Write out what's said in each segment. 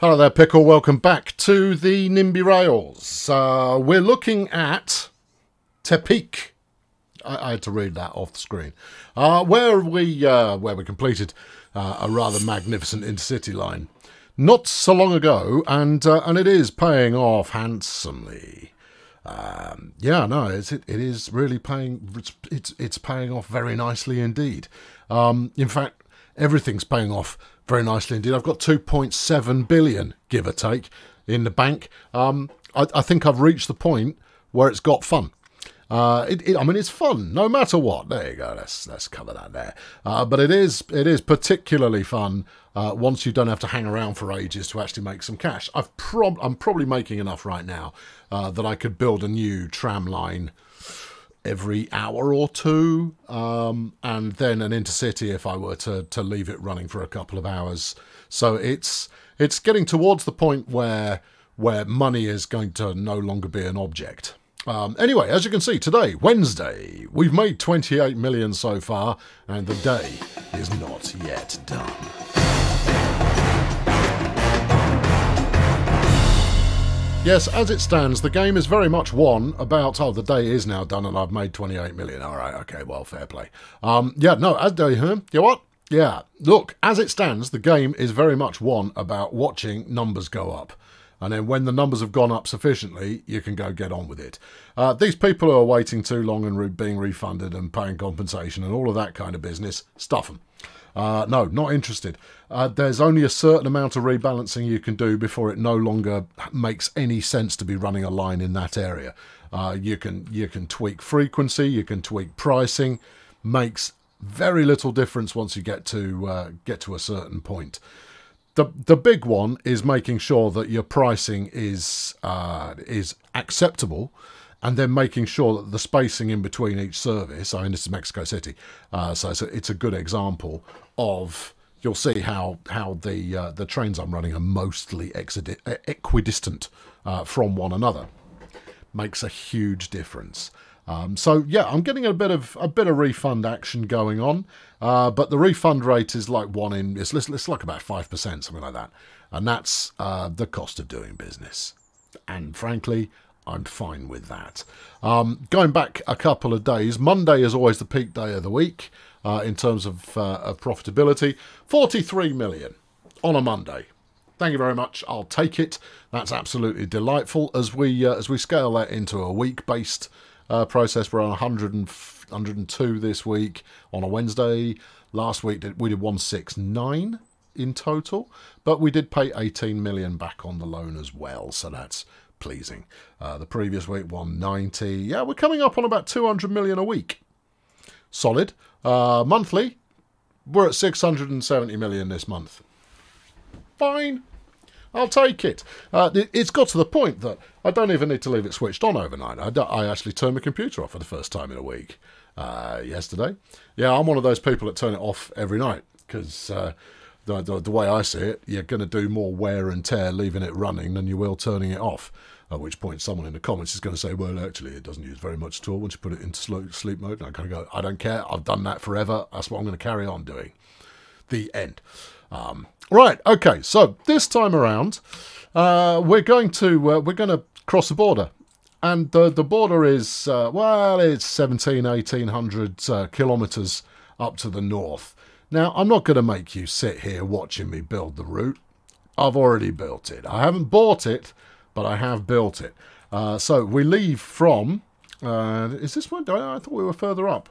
Hello there, Pickle. Welcome back to the NIMBY Rails. Uh, we're looking at Tepic. I, I, had to read that off the screen. Uh, where we uh, where we completed uh, a rather magnificent intercity line not so long ago, and uh, and it is paying off handsomely. Um, yeah, no, it's, it, it is really paying. It's, it's it's paying off very nicely indeed. Um, in fact, everything's paying off very nicely indeed. I've got 2.7 billion, give or take, in the bank. Um, I, I, think I've reached the point where it's got fun. Uh, it, it, I mean, it's fun no matter what. There you go. Let's let's cover that there. Uh, but it is it is particularly fun uh, once you don't have to hang around for ages to actually make some cash. I've prob- I'm probably making enough right now uh, that I could build a new tram line every hour or two, um, and then an intercity if I were to to leave it running for a couple of hours. So it's it's getting towards the point where where money is going to no longer be an object. Um, anyway, as you can see, today, Wednesday, we've made 28 million so far, and the day is not yet done. Yes, as it stands, the game is very much won about, oh, the day is now done and I've made 28 million. All right, okay, well, fair play. Um, yeah, no, as day, huh? You know what? Yeah, look, as it stands, the game is very much won about watching numbers go up. And then when the numbers have gone up sufficiently, you can go get on with it. Uh, these people who are waiting too long and re being refunded and paying compensation and all of that kind of business, stuff them. Uh, no, not interested. Uh, there's only a certain amount of rebalancing you can do before it no longer makes any sense to be running a line in that area. Uh, you can you can tweak frequency, you can tweak pricing, makes very little difference once you get to uh, get to a certain point. The the big one is making sure that your pricing is uh, is acceptable and then making sure that the spacing in between each service, I mean, this is Mexico City, uh, so it's a, good example of, you'll see how, how the, uh, the trains I'm running are mostly equidistant uh, from one another. Makes a huge difference. Um, so yeah, I'm getting a bit of a bit of refund action going on, uh, but the refund rate is like one in it's, it's like about five percent, something like that, and that's uh, the cost of doing business. And frankly, I'm fine with that. Um, going back a couple of days, Monday is always the peak day of the week uh, in terms of, uh, of profitability. 43 million on a Monday. Thank you very much. I'll take it. That's absolutely delightful. As we uh, as we scale that into a week-based uh, process, we're on 100 and 102 this week on a Wednesday. Last week we did 169 in total, but we did pay 18 million back on the loan as well. So that's pleasing. Uh, the previous week, 190. Yeah, we're coming up on about 200 million a week. Solid. Uh, monthly, we're at 670 million this month. Fine. I'll take it. Uh, it's got to the point that I don't even need to leave it switched on overnight. I, I actually turned my computer off for the first time in a week uh, yesterday. Yeah, I'm one of those people that turn it off every night because uh, the, the, the, way I see it, you're going to do more wear and tear leaving it running than you will turning it off. At which point, someone in the comments is going to say, "Well, actually, it doesn't use very much at all once you put it into sleep mode." And I kind of go, "I don't care. I've done that forever. That's what I'm going to carry on doing." The end. Um, right. Okay. So this time around, uh, we're going to uh, we're going to cross the border, and the the border is uh, well, it's 17, 1800 uh, kilometers up to the north. Now, I'm not going to make you sit here watching me build the route. I've already built it. I haven't bought it, but I have built it. Uh, so we leave from. Uh, is this one? I thought we were further up.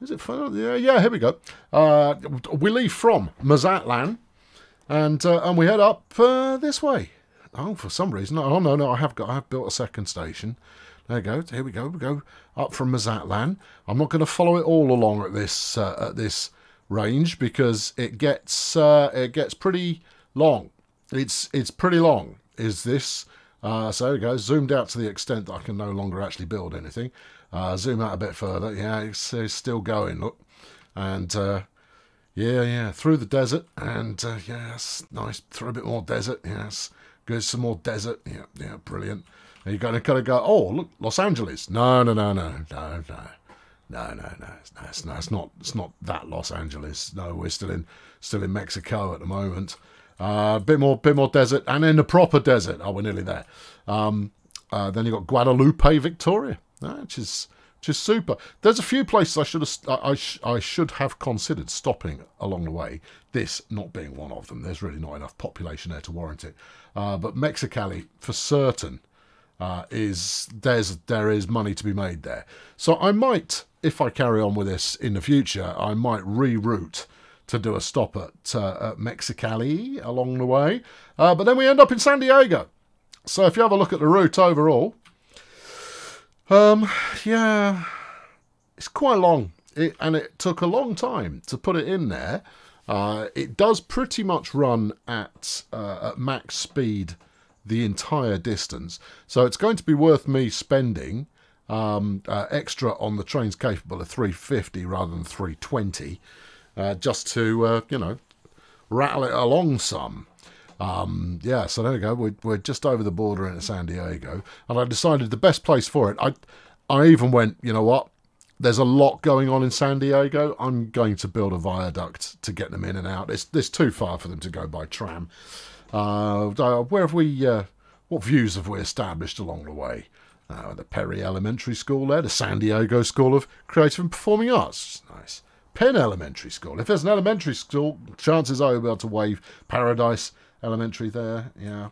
Is it further? Yeah, yeah. Here we go. Uh, we leave from Mazatlan, and uh, and we head up uh, this way. Oh, for some reason, oh no, no, I have got, I have built a second station. There we go. Here we go. We go up from Mazatlan. I'm not going to follow it all along at this uh, at this range because it gets it gets pretty long. It's it's pretty long. Is this? Uh, so there we go, zoomed out to the extent that I can no longer actually build anything. Uh, zoom out a bit further, yeah, it's, it's still going, look. And uh, yeah, yeah, through the desert, and uh, yes, nice, through a bit more desert, yes, good, some more desert, yeah, yeah, brilliant. And you're going to kind of go, oh, look, Los Angeles. No, no, no, no, no, no. No, no, no, no, it's, no, it's not. It's not that Los Angeles. No, we're still in, still in Mexico at the moment. A uh, bit more, bit more desert, and in the proper desert. Oh, we're nearly there. Um, uh, then you got Guadalupe, Victoria, which is is super. There's a few places I should have I, sh- I should have considered stopping along the way. This not being one of them. There's really not enough population there to warrant it. Uh, but Mexicali, for certain, uh, is there's there is money to be made there. So I might, if I carry on with this in the future, I might reroute to do a stop at, uh, at Mexicali along the way. Uh, but then we end up in San Diego. So if you have a look at the route overall, um, yeah, it's quite long. It, and it took a long time to put it in there. Uh, it does pretty much run at, uh, at max speed the entire distance. So it's going to be worth me spending um, uh, extra on the trains capable of 350 rather than 320 uh, just to, uh, you know, rattle it along some. Um, yeah, so there we go. We're, we're just over the border into San Diego, and I decided the best place for it. I, I even went, you know what? There's a lot going on in San Diego. I'm going to build a viaduct to get them in and out. It's, it's too far for them to go by tram. Uh, uh where have we? Uh, what views have we established along the way? Uh, the Perry Elementary School there, the San Diego School of Creative and Performing Arts. Nice. Penn Elementary School. If there's an elementary school, chances are you'll be able to wave Paradise Elementary there. Yeah,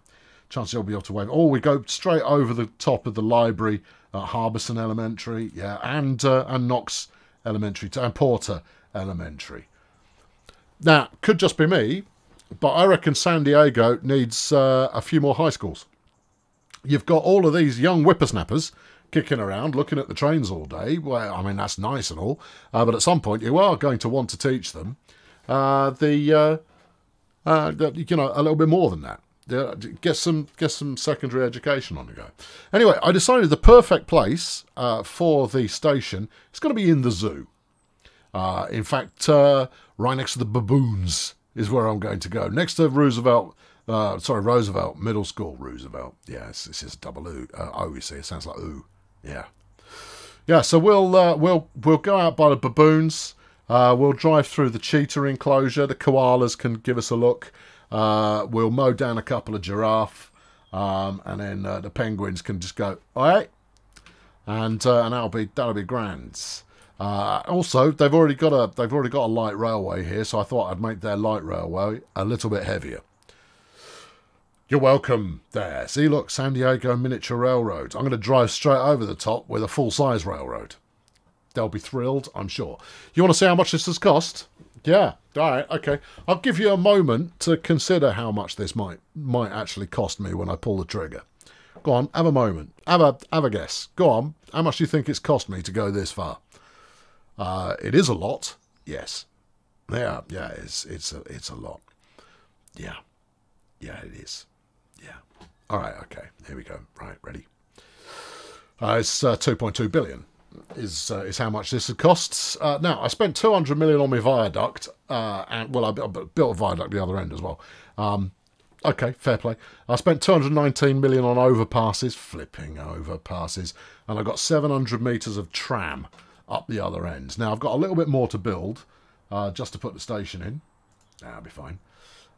chances you'll be able to wave. Or we go straight over the top of the library at Harbison Elementary. Yeah, and uh, and Knox Elementary and Porter Elementary. Now, could just be me, but I reckon San Diego needs uh, a few more high schools. You've got all of these young whippersnappers kicking around looking at the trains all day. Well, I mean, that's nice and all, uh, but at some point you are going to want to teach them uh, the, uh, uh you know, a little bit more than that. Get some get some secondary education on the go. Anyway, I decided the perfect place uh, for the station is going to be in the zoo. Uh, in fact, right next to the baboons is where I'm going to go. Next to Roosevelt uh, sorry, Roosevelt Middle School. Roosevelt. Yes, this is double O. Uh, o. You see, it sounds like ooh. Yeah, yeah. So we'll uh, we'll we'll go out by the baboons. Uh, we'll drive through the cheetah enclosure. The koalas can give us a look. Uh, we'll mow down a couple of giraffe, um, and then uh, the penguins can just go, all right, and uh, and that'll be that'll be grand. Uh, also, they've already got a they've already got a light railway here, so I thought I'd make their light railway a little bit heavier. You're welcome there. See, look, San Diego Miniature Railroad. I'm going to drive straight over the top with a full-size railroad. They'll be thrilled, I'm sure. You want to see how much this has cost? Yeah, all right, okay. I'll give you a moment to consider how much this might might actually cost me when I pull the trigger. Go on, have a moment. Have a have a guess. Go on. How much do you think it's cost me to go this far? Uh, it is a lot. Yes. Yeah, yeah, it's it's a it's a lot. Yeah. Yeah, it is. All right, okay, here we go. Right, ready. Uh, it's uh, 2.2 billion is uh, is how much this costs. Uh, now I spent 200 million on my viaduct, uh, and well, I, built a viaduct the other end as well. Um, okay, fair play. I spent 219 million on overpasses, flipping overpasses, and I got 700 meters of tram up the other end. Now I've got a little bit more to build, uh, just to put the station in. That'll be fine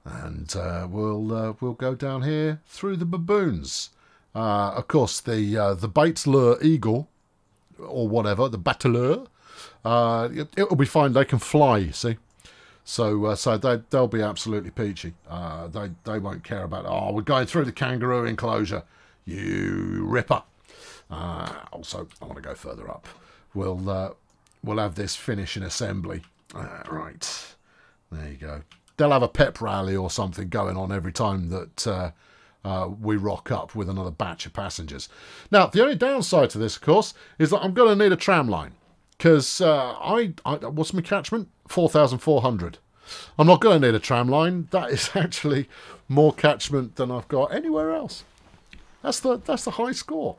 and uh, we'll uh, we'll go down here through the baboons. Uh, of course, the uh, the Bates eagle or whatever the bateleur, uh, it, will be fine. They can fly, you see. So uh, so they they'll be absolutely peachy. they they won't care about oh we're going through the kangaroo enclosure, you ripper. also, I want to go further up. We'll we'll have this finish in assembly. right, there you go they'll have a pep rally or something going on every time that uh, uh, we rock up with another batch of passengers. Now, the only downside to this, of course, is that I'm going to need a tram line because uh, I, I, what's my catchment? Four thousand four hundred. I'm not going to need a tram line. That is actually more catchment than I've got anywhere else. That's the that's the high score.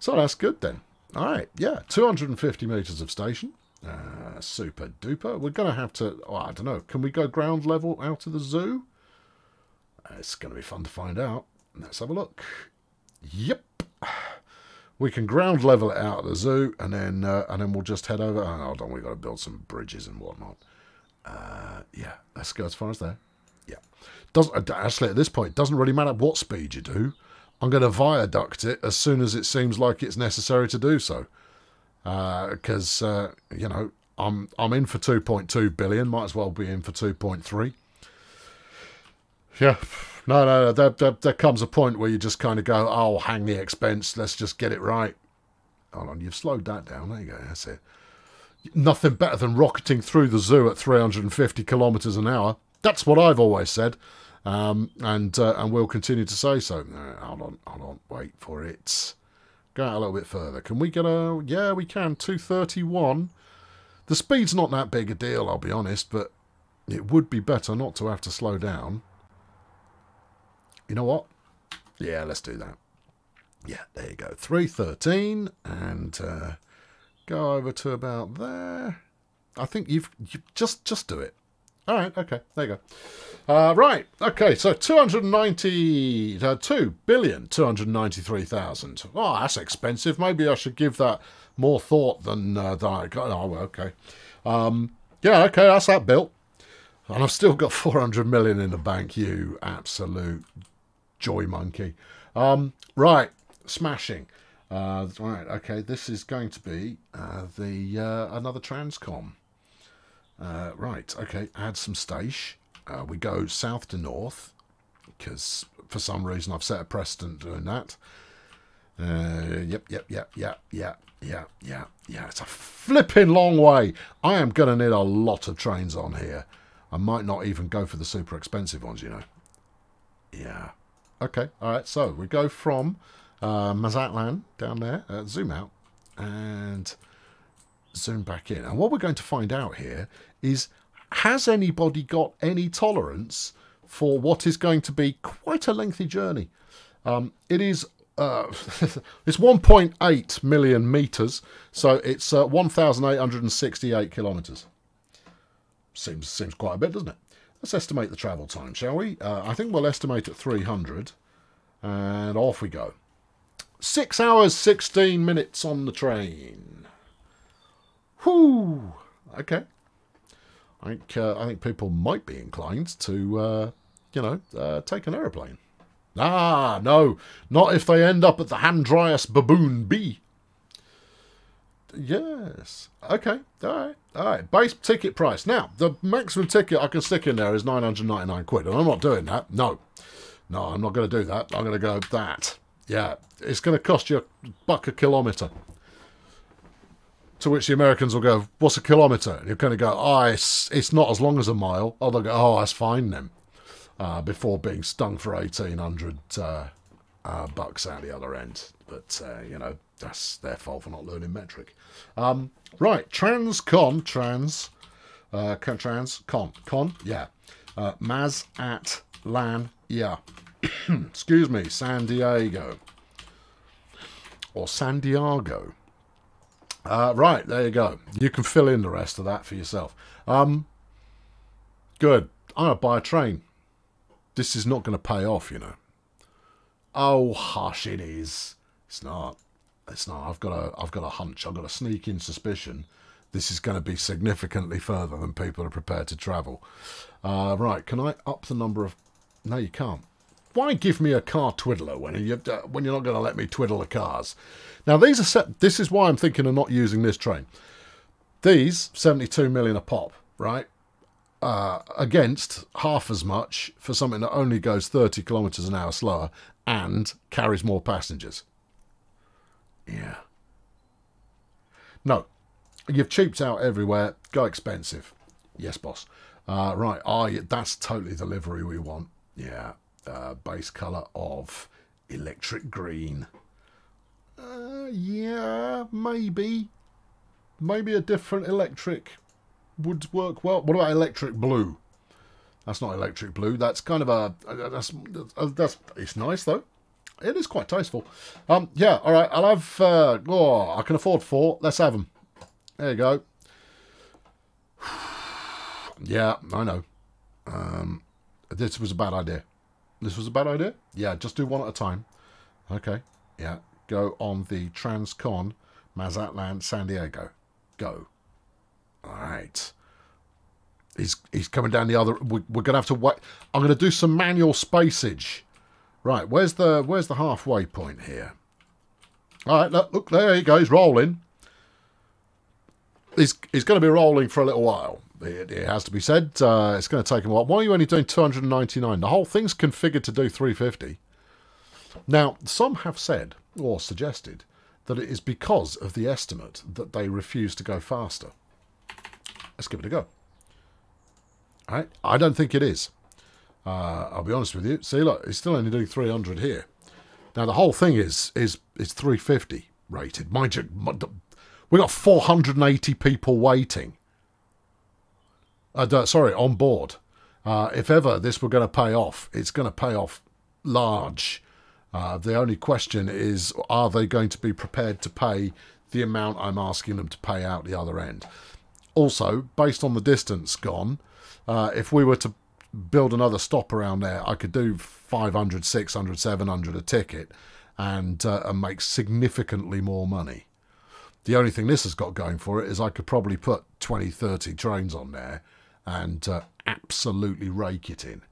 So that's good then. All right, yeah, 250 metres of station. Uh, super duper. We're going to have to, oh, I don't know, can we go ground level out of the zoo? Uh, it's going to be fun to find out. Let's have a look. Yep. We can ground level it out of the zoo, and then uh, and then we'll just head over. Oh, hold on, we've got to build some bridges and whatnot. Uh, yeah, let's go as far as there. Yeah. Doesn't actually at this point doesn't really matter what speed you do. I'm going to viaduct it as soon as it seems like it's necessary to do so, because uh, uh, you know I'm I'm in for 2.2 billion. Might as well be in for 2.3. Yeah. No, no, there, there, there comes a point where you just kind of go, oh, hang the expense, let's just get it right. Hold on, you've slowed that down. There you go, that's it. Nothing better than rocketing through the zoo at 350 kilometres an hour. That's what I've always said, um, and uh, and will continue to say so. Uh, hold on, hold on, wait for it. Go out a little bit further. Can we get a... Yeah, we can. 231. The speed's not that big a deal, I'll be honest, but it would be better not to have to slow down. You know what? Yeah, let's do that. Yeah, there you go. 313 and uh, go over to about there. I think you've, you just just do it. All right, okay, there you go. Uh, right, okay, so 290, uh, 2 billion, 293,000. Oh, that's expensive. Maybe I should give that more thought than, uh, than I got. Oh, okay. Um, yeah, okay, that's that built. And I've still got 400 million in the bank, you absolute joy monkey. Um, right, smashing. Uh, right, okay, this is going to be uh, the uh, another Transcon. Uh, right, okay, add some stage. Uh, we go south to north because for some reason I've set a precedent doing that. Uh, yep, yep, yep, yep, yep, yep, yep, yeah. It's a flipping long way. I am going to need a lot of trains on here. I might not even go for the super expensive ones, you know. Yeah. Okay, all right. So we go from uh, Mazatlan down there, uh, zoom out, and zoom back in. And what we're going to find out here is, has anybody got any tolerance for what is going to be quite a lengthy journey? Um, it is uh, it's 1.8 million meters, so it's uh, 1,868 kilometers. Seems seems quite a bit, doesn't it? Let's estimate the travel time, shall we? Uh, I think we'll estimate at 300. And off we go. Six hours, 16 minutes on the train. Whoo! Okay. I think, uh, I think people might be inclined to, uh, you know, uh, take an aeroplane. Ah, no, not if they end up at the Hamadryas Baboon B. Yes. Okay. All right. All right. Base ticket price. Now, the maximum ticket I can stick in there is 999 quid, and I'm not doing that. No. No, I'm not going to do that. I'm going to go that. Yeah. It's going to cost you a buck a kilometre. To which the Americans will go, what's a kilometre? And you're going to go, oh, it's, it's not as long as a mile. Oh, they'll go, oh, that's fine then. Uh, before being stung for 1,800 uh, uh, bucks out the other end. But, uh, you know, that's their fault for not learning metric. Um, right, transcon, trans, uh, trans, con, con, yeah. Uh, Maz at Lan, yeah. Excuse me, San Diego. Or San Diego. Uh, right, there you go. You can fill in the rest of that for yourself. Um, good. I'm going to buy a train. This is not going to pay off, you know. Oh, hush, it is. It's not. It's not. I've got a. I've got a hunch. I've got a sneaking suspicion. This is going to be significantly further than people are prepared to travel. Uh, right. Can I up the number of? No, you can't. Why give me a car twiddler when you uh, when you're not going to let me twiddle the cars? Now these are set. This is why I'm thinking of not using this train. These 72 million a pop, right? Uh, against half as much for something that only goes 30 kilometres an hour slower and carries more passengers. Yeah. No. You've cheaped out everywhere. Go expensive. Yes, boss. Uh, right. Oh, that's totally the livery we want. Yeah. Uh, base colour of electric green. Uh, yeah, maybe. Maybe a different electric would work well. What about electric blue? That's not electric blue. That's kind of a that's that's it's nice though. It is quite tasteful. Um, yeah, all right. I'll have. Uh, oh, I can afford four. Let's have them. There you go. yeah, I know. Um, this was a bad idea. This was a bad idea. Yeah, just do one at a time. Okay. Yeah, go on the Transcon Mazatlan San Diego. Go. All right. he's he's coming down the other. We, we're going to have to wait. I'm going to do some manual spacage. Right, where's the where's the halfway point here? All right, look, look there he goes, rolling. He's he's going to be rolling for a little while. It, it has to be said. Uh, it's going to take a while. Why are you only doing 299? The whole thing's configured to do 350. Now, some have said or suggested that it is because of the estimate that they refuse to go faster. Let's give it a go. All right, I don't think it is. Uh, I'll be honest with you. See, look, it's still only doing 300 here. Now the whole thing is is is 350 rated. Mind you, we got 480 people waiting. Uh, sorry, on board. Uh, if ever this were going to pay off, it's going to pay off large. Uh, the only question is, are they going to be prepared to pay the amount I'm asking them to pay out the other end? Also, based on the distance gone, uh, if we were to build another stop around there, I could do 500, 600, 700 a ticket and, uh, and make significantly more money. The only thing this has got going for it is I could probably put 20, 30 trains on there and uh, absolutely rake it in.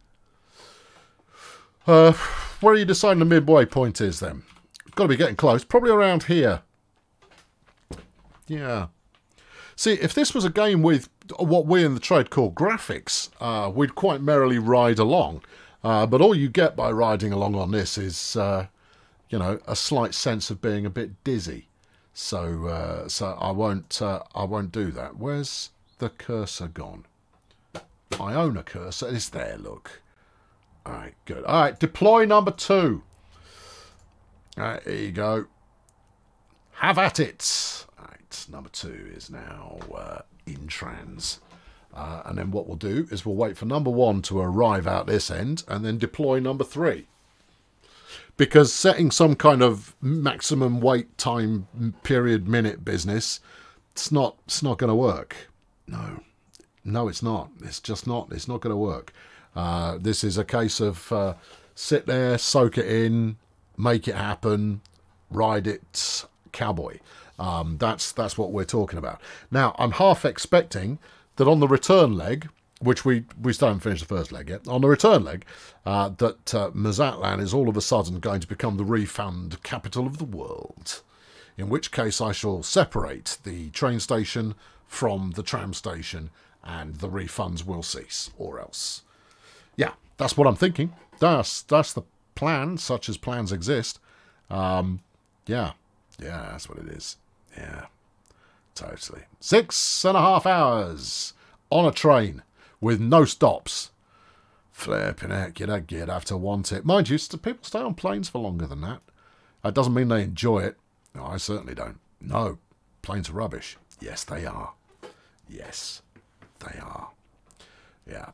Uh, where are you deciding the midway point is then? Got to be getting close. Probably around here. Yeah. See, if this was a game with what we in the trade call graphics, uh, we'd quite merrily ride along. Uh, but all you get by riding along on this is, uh, you know, a slight sense of being a bit dizzy. So, uh, so I won't, uh, I won't do that. Where's the cursor gone? I own a cursor. It's there. Look. All right, good. All right, deploy number two. All right, here you go. Have at it. All right, number two is now uh, in trans. Uh, and then what we'll do is we'll wait for number one to arrive out this end and then deploy number three. Because setting some kind of maximum wait time period minute business, it's not, it's not going to work. No, no, it's not. It's just not. It's not going to work. Uh, this is a case of uh, sit there, soak it in, make it happen, ride it, cowboy. Um, that's that's what we're talking about. Now, I'm half expecting that on the return leg, which we we still haven't finished the first leg yet, on the return leg, uh, that uh, Mazatlan is all of a sudden going to become the refund capital of the world. In which case, I shall separate the train station from the tram station, and the refunds will cease, or else. Yeah, that's what I'm thinking. That's that's the plan, such as plans exist. Um, yeah, yeah, that's what it is. Yeah, totally. Six and a half hours on a train with no stops. Flipping heck, you don't get have to want it. Mind you, people stay on planes for longer than that. That doesn't mean they enjoy it. No, I certainly don't. No, planes are rubbish. Yes, they are. Yes, they are. Yeah,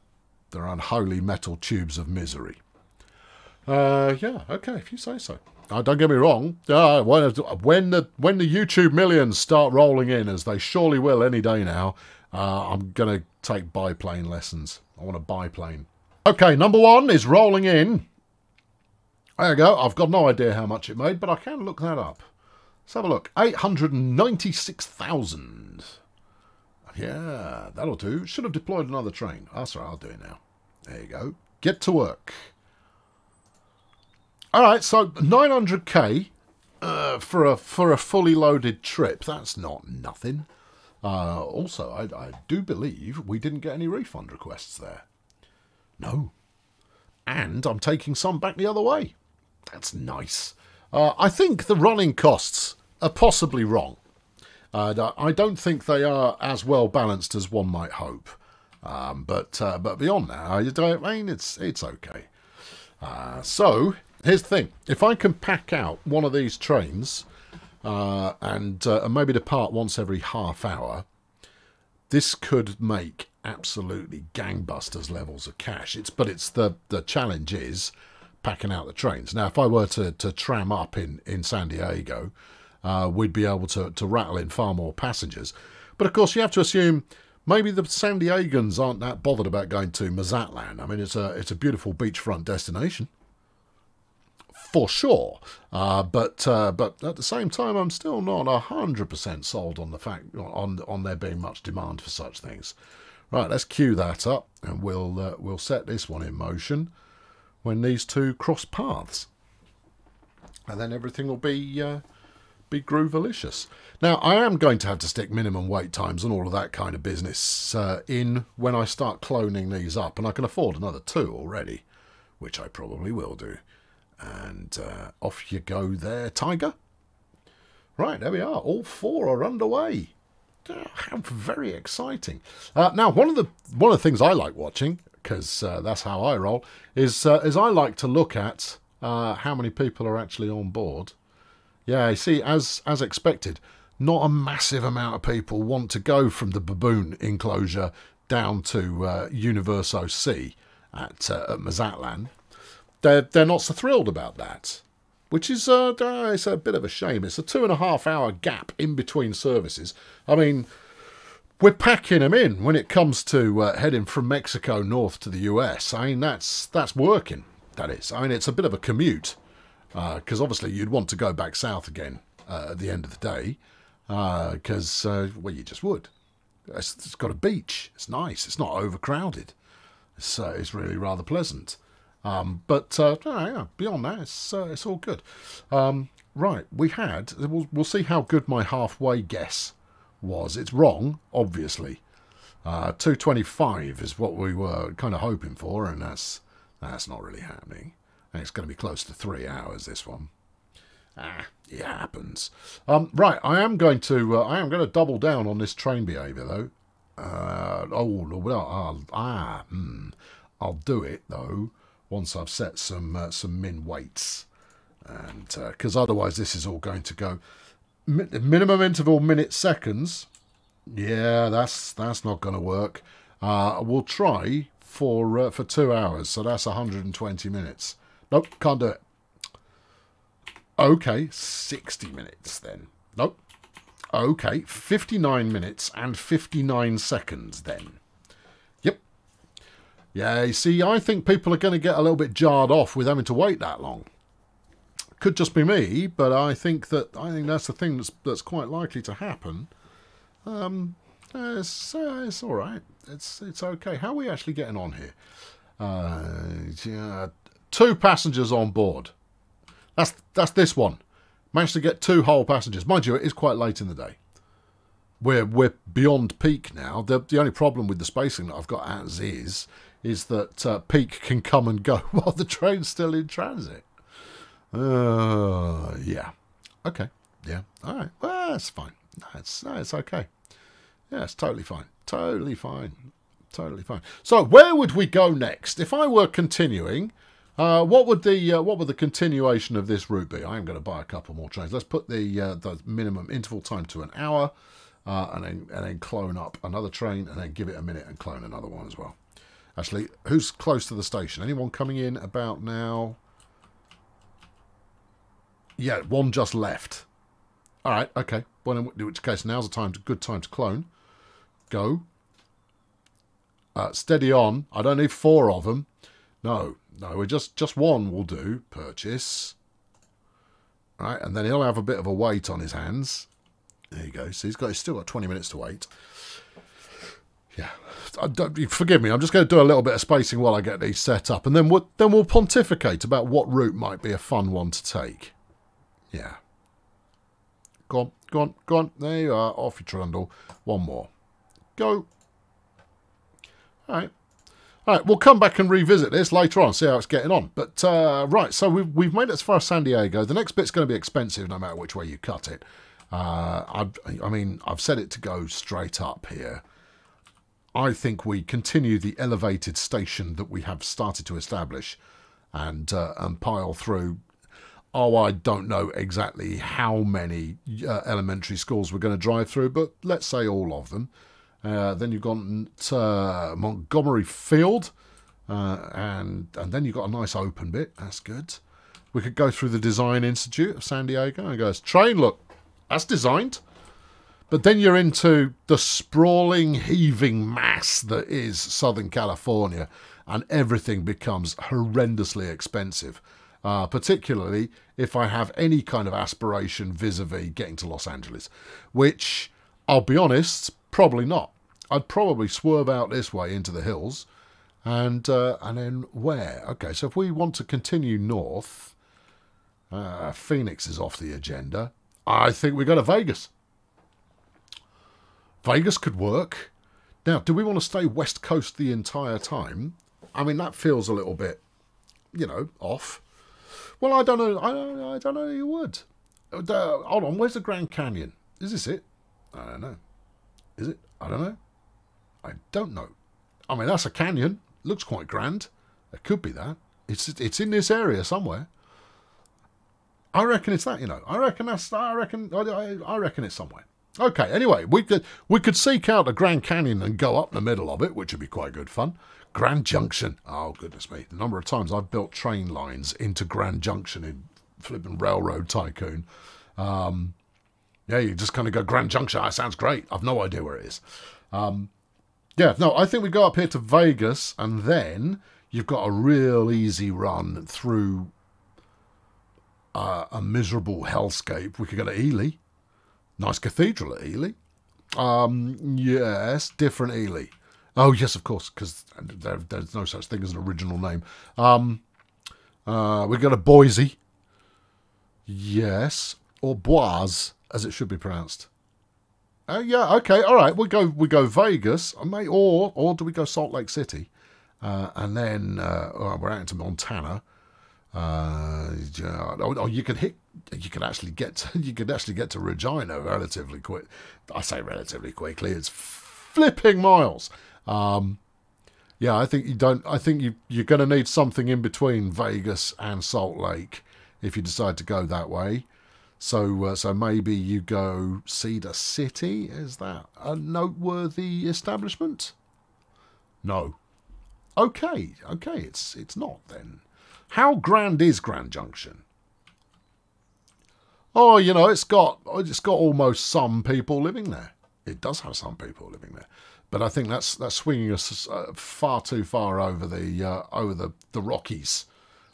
they're unholy metal tubes of misery. Uh, yeah, okay, if you say so. Uh, don't get me wrong. Uh, when, the when the YouTube millions start rolling in, as they surely will any day now, uh, I'm gonna take biplane lessons. I want a biplane. Okay, number one is rolling in. There you go. I've got no idea how much it made, but I can look that up. Let's have a look. 896,000. Yeah, that'll do. Should have deployed another train. That's right, I'll do it now. There you go. Get to work. All right, so 900k uh, for a for a fully loaded trip. That's not nothing. Uh, also, I, I do believe we didn't get any refund requests there. No. And I'm taking some back the other way. That's nice. Uh, I think the running costs are possibly wrong. Uh, I don't think they are as well balanced as one might hope. Um, but uh, but beyond that, I, mean, it's it's okay. Uh, so here's the thing: if I can pack out one of these trains uh, and, uh, and maybe depart once every half hour, this could make absolutely gangbusters levels of cash. It's but it's the the challenge is packing out the trains. Now, if I were to, to tram up in, in San Diego, uh, we'd be able to, to rattle in far more passengers. But of course, you have to assume maybe the San Diegans aren't that bothered about going to Mazatlan. I mean, it's a it's a beautiful beachfront destination, for sure. Uh, but uh, but at the same time, I'm still not hundred percent sold on the fact on on there being much demand for such things. Right, let's cue that up, and we'll uh, we'll set this one in motion when these two cross paths, and then everything will be uh, be groovalicious. Now, I am going to have to stick minimum wait times and all of that kind of business uh, in when I start cloning these up, and I can afford another two already, which I probably will do. And uh, off you go there, Tiger. Right, there we are. All four are underway. How very exciting! Uh, now, one of the one of the things I like watching, because uh, that's how I roll, is uh, is I like to look at uh, how many people are actually on board. Yeah, you see, as as expected, not a massive amount of people want to go from the baboon enclosure down to uh, Universo C at, uh, at Mazatlan. They're they're not so thrilled about that which is uh, it's a bit of a shame. It's a two and a half hour gap in between services. I mean, we're packing them in when it comes to uh, heading from Mexico north to the US. I mean, that's that's working. That is. I mean, it's a bit of a commute because uh, obviously you'd want to go back south again uh, at the end of the day because uh, uh, well, you just would. It's, it's got a beach. It's nice. It's not overcrowded. It's it's really rather pleasant. Um, but uh, yeah, beyond that, it's, uh, it's all good. Um, right, we had, we'll, we'll see how good my halfway guess was. It's wrong, obviously. Uh, 225 is what we were kind of hoping for, and that's that's not really happening. And it's going to be close to three hours, this one. Ah, it happens. Um, right, I am going to uh, I am going to double down on this train behaviour though. Uh, oh well, I'll, ah, hmm, I'll do it though once I've set some uh, some min waits, and because uh, otherwise this is all going to go Mi minimum interval minutes seconds. Yeah, that's that's not going to work. Uh, we'll try for uh, for two hours, so that's 120 minutes. Nope, can't do it. Okay, 60 minutes then. Nope. Okay, 59 minutes and 59 seconds then. Yep. Yeah, you see, I think people are going to get a little bit jarred off with having to wait that long. Could just be me, but I think that I think that's the thing that's that's quite likely to happen. Um, it's uh, it's all right. It's it's okay. How are we actually getting on here? Uh, yeah, two passengers on board. That's that's this one. Managed to get two whole passengers. Mind you, it is quite late in the day. We're we're beyond peak now. The the only problem with the spacing that I've got as is is that uh, peak can come and go while the train's still in transit. Uh, yeah. Okay. Yeah. All right. Well, that's fine. That's that's okay. Yeah, it's totally fine. Totally fine. Totally fine. So, where would we go next? If I were continuing, uh, what would the uh, what would the continuation of this route be? I am going to buy a couple more trains. Let's put the uh, the minimum interval time to an hour, uh, and then and then clone up another train, and then give it a minute and clone another one as well. Actually, who's close to the station? Anyone coming in about now? Yeah, one just left. All right, okay. Well, in which case, now's the time, to, good time to clone. Go. Uh, steady on. I don't need four of them. No, no, we're just just one will do. Purchase. Right, and then he'll have a bit of a wait on his hands. There you go. So he's got he's still got 20 minutes to wait yeah, forgive me. I'm just going to do a little bit of spacing while I get these set up, and then we'll, then we'll pontificate about what route might be a fun one to take. Yeah. Go on, go on, go on. There you are. Off you trundle. One more. Go. All right. All right, we'll come back and revisit this later on, see how it's getting on. But, uh, right, so we've, we've made it as far as San Diego. The next bit's going to be expensive no matter which way you cut it. Uh, I, I mean, I've set it to go straight up here. I think we continue the elevated station that we have started to establish and, uh, and pile through. Oh, I don't know exactly how many uh, elementary schools we're going to drive through, but let's say all of them. Uh, then you've got uh, Montgomery Field, uh, and and then you've got a nice open bit. That's good. We could go through the Design Institute of San Diego and goes train. Look, that's designed. But then you're into the sprawling, heaving mass that is Southern California, and everything becomes horrendously expensive. Uh, particularly if I have any kind of aspiration vis a vis getting to Los Angeles, which I'll be honest, probably not. I'd probably swerve out this way into the hills, and uh, and then where? Okay, so if we want to continue north, uh, Phoenix is off the agenda. I think we go to Vegas. Vegas could work. Now, do we want to stay west coast the entire time? I mean, that feels a little bit, you know, off. Well, I don't know. I, I don't know. You would. Uh, hold on. Where's the Grand Canyon? Is this it? I don't know. Is it? I don't know. I don't know. I mean, that's a canyon. Looks quite grand. It could be that. It's it's in this area somewhere. I reckon it's that. You know. I reckon that's. I reckon. I, I reckon it's somewhere. Okay. Anyway, we could we could seek out a Grand Canyon and go up the middle of it, which would be quite good fun. Grand Junction. Oh goodness me! The number of times I've built train lines into Grand Junction in flipping Railroad Tycoon. Um, yeah, you just kind of go Grand Junction. That sounds great. I've no idea where it is. Um, yeah, no, I think we go up here to Vegas, and then you've got a real easy run through uh, a miserable hellscape. We could go to Ely. Nice cathedral at Ely. Um, yes, different Ely. Oh, yes, of course, because there, there's no such thing as an original name. Um, uh, we go to Boise. Yes, or Boise, as it should be pronounced. Uh, yeah, okay, all right. We go we go Vegas, uh, mate, or or do we go Salt Lake City, uh, and then uh, oh, we're out into Montana. Uh, or, or you can hit, you could actually get, to, you could actually get to Regina relatively quick. I say relatively quickly. It's flipping miles. Um, yeah, I think you don't. I think you you're going to need something in between Vegas and Salt Lake if you decide to go that way. So, uh, so maybe you go Cedar City. Is that a noteworthy establishment? No. Okay, okay, it's it's not then. How grand is Grand Junction? Oh, you know, it's got it's got almost some people living there. It does have some people living there, but I think that's that's swinging us uh, far too far over the uh, over the the Rockies,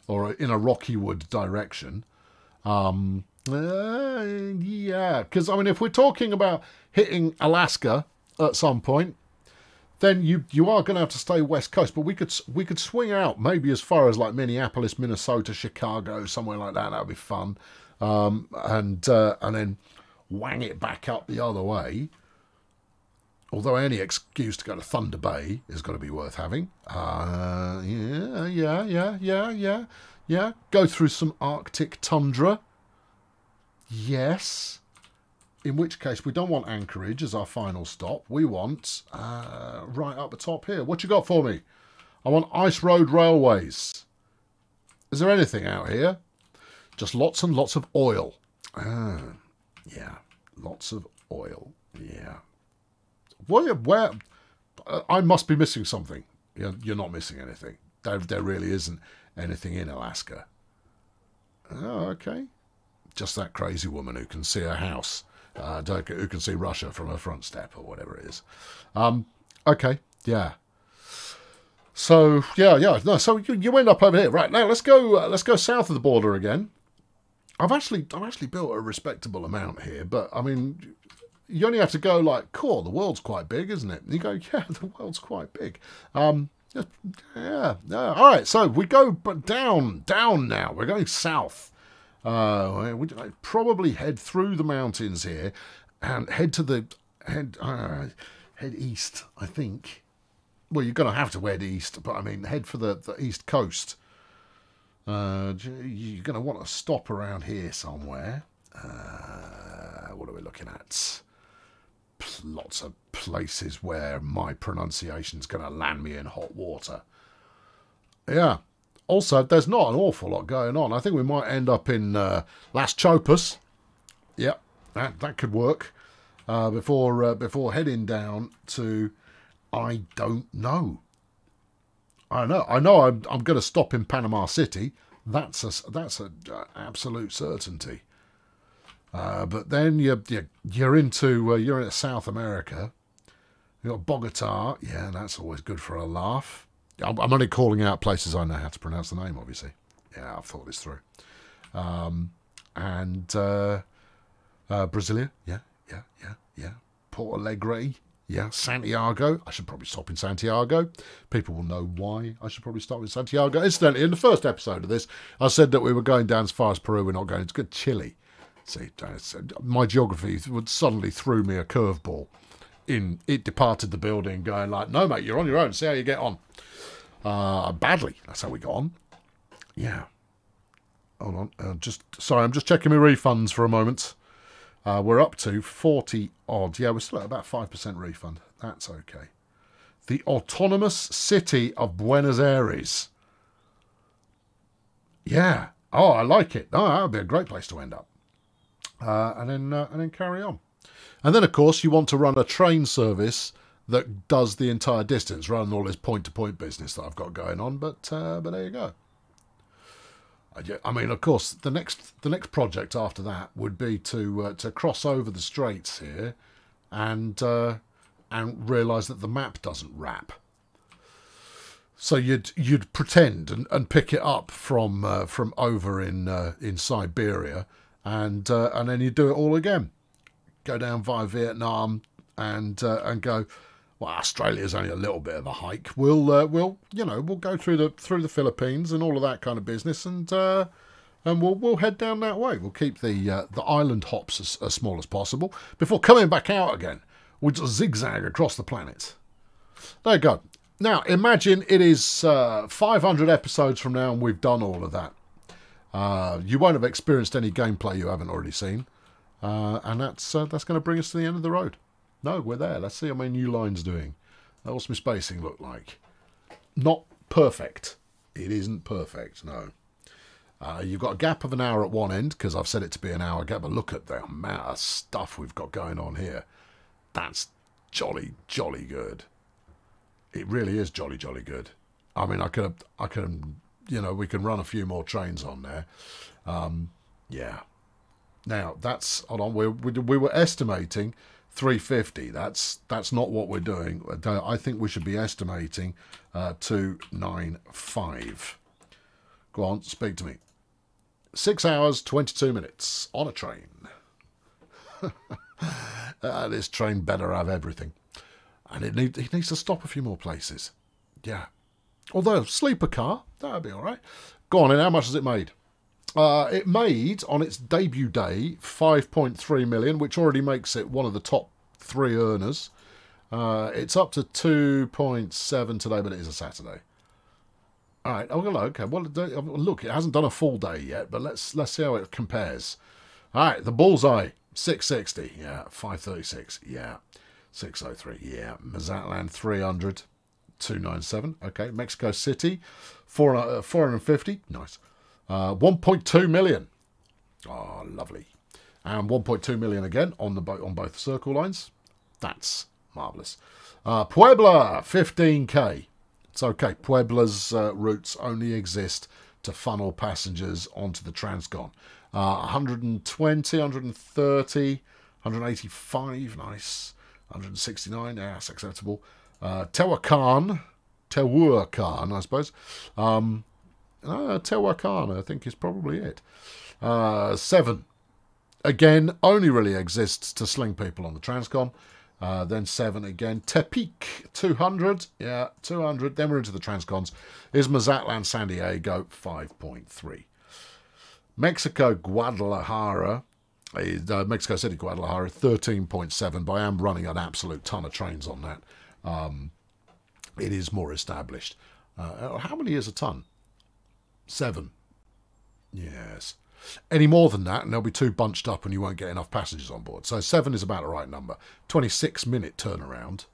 or in a Rockywood direction. Um, uh, yeah, because I mean, if we're talking about hitting Alaska at some point, then you you are going to have to stay west coast. But we could we could swing out maybe as far as like Minneapolis, Minnesota, Chicago, somewhere like that. That would be fun, um, and uh, and then wang it back up the other way. Although any excuse to go to Thunder Bay is going to be worth having. Uh, yeah, yeah, yeah, yeah, yeah, yeah. Go through some Arctic tundra. Yes. In which case, we don't want Anchorage as our final stop. We want uh, right up the top here. What you got for me? I want Ice Road Railways. Is there anything out here? Just lots and lots of oil. Ah, yeah, lots of oil. Yeah. Where? where uh, I must be missing something. You're, you're not missing anything. There, there really isn't anything in Alaska. Oh, okay just that crazy woman who can see her house, uh, who can see Russia from her front step or whatever it is. Um, okay, yeah. So yeah, yeah. No, so you, you end up over here, right? Now let's go. Uh, let's go south of the border again. I've actually I've actually built a respectable amount here, but I mean, you only have to go like, cool. The world's quite big, isn't it? And you go, yeah, the world's quite big. Um, yeah, yeah. All right, so we go but down, down now. We're going south. Uh, we probably head through the mountains here and head to the head uh, head east. I think. Well, you're going to have to head east, but I mean, head for the, the east coast. Uh, you're going to want to stop around here somewhere. Uh, what are we looking at? Lots of places where my pronunciation's going to land me in hot water. Yeah, also, there's not an awful lot going on. I think we might end up in uh, Las Choapas. Yep, that that could work. Uh, before uh, before heading down to, I don't know. I know. I know. I'm I'm going to stop in Panama City. That's a that's a uh, absolute certainty. Uh, but then you're you're, you're into uh, you're in South America. You got Bogota. Yeah, that's always good for a laugh. I'm only calling out places I know how to pronounce the name, obviously. Yeah, I've thought this through. Um, and uh, uh, Brasilia, yeah, yeah, yeah, yeah. Porto Alegre, Yeah, Santiago. I should probably stop in Santiago. People will know why I should probably stop in Santiago. Incidentally, in the first episode of this, I said that we were going down as far as Peru. We're not going. It's good Chile. See, my geography would suddenly threw me a curveball. In it departed the building, going like, "No, mate, you're on your own. See how you get on." Uh, badly. That's how we got on. Yeah. Hold on. Uh, just sorry, I'm just checking my refunds for a moment. Uh, we're up to 40 odd. Yeah, we're still at about 5% refund. That's okay. The autonomous city of Buenos Aires. Yeah. Oh, I like it. Oh, that would be a great place to end up. Uh, and then uh, and then carry on. And then, of course, you want to run a train service that does the entire distance rather than all this point-to-point business that I've got going on. But uh, but there you go. I mean, of course, the next the next project after that would be to uh, to cross over the straits here, and uh, and realise that the map doesn't wrap. So you'd you'd pretend and, and pick it up from uh, from over in uh, in Siberia, and uh, and then you do it all again. Go down via Vietnam and uh, and go well, Australia's only a little bit of a hike. We'll uh, we'll you know we'll go through the through the Philippines and all of that kind of business, and uh, and we'll we'll head down that way. We'll keep the uh, the island hops as, as, small as possible before coming back out again. We'll just zigzag across the planet. There you go. Now imagine it is uh, 500 episodes from now, and we've done all of that. Uh, you won't have experienced any gameplay you haven't already seen, uh, and that's that's going to bring us to the end of the road. No, we're there. Let's see how my new line's doing. What's my spacing look like? Not perfect. It isn't perfect, no. Uh, you've got a gap of an hour at one end because I've set it to be an hour gap. But look at the amount of stuff we've got going on here. That's jolly, jolly good. It really is jolly, jolly good. I mean, I could, I can, you know, we can run a few more trains on there. Um, yeah. Now that's hold on. We we, we were estimating 350. That's that's not what we're doing. I think we should be estimating uh, 295. Go on, speak to me. Six hours, 22 minutes on a train. uh, this train better have everything. And it, need, it needs to stop a few more places. Yeah. Although, sleeper car, that'd be all right. Go on, and how much has it made? Uh, it made on its debut day 5.3 million, which already makes it one of the top three earners. Uh, it's up to 2.7 today, but it is a Saturday. All right. Oh, okay. Well, look, it hasn't done a full day yet, but let's let's see how it compares. All right. The bullseye 660. Yeah. 536. Yeah. 603. Yeah. Mazatlan 300. 297. Okay. Mexico City 4, uh, 450. Nice. Uh, 1.2 million. Oh, lovely. And 1.2 million again on the boat on both circle lines. That's marvellous. Uh, Puebla, 15k. It's okay. Puebla's uh, routes only exist to funnel passengers onto the Transcon. Uh, 120, 130, 185, nice. 169, yeah, that's acceptable. Uh, Tehuacan, Tehuacan, I suppose. Um, uh, Tehuacan, I think, is probably it. Uh, seven. Again, only really exists to sling people on the Transcon. Uh, then seven again. Tepic, 200. Yeah, 200. Then we're into the Transcons. Is Mazatlan San Diego, 5.3. Mexico Guadalajara, uh, Mexico City Guadalajara, 13.7. But I am running an absolute ton of trains on that. Um, it is more established. Uh, how many is a ton? Seven. Yes. Any more than that, and they'll be too bunched up and you won't get enough passengers on board. So seven is about the right number. 26 minute turnaround.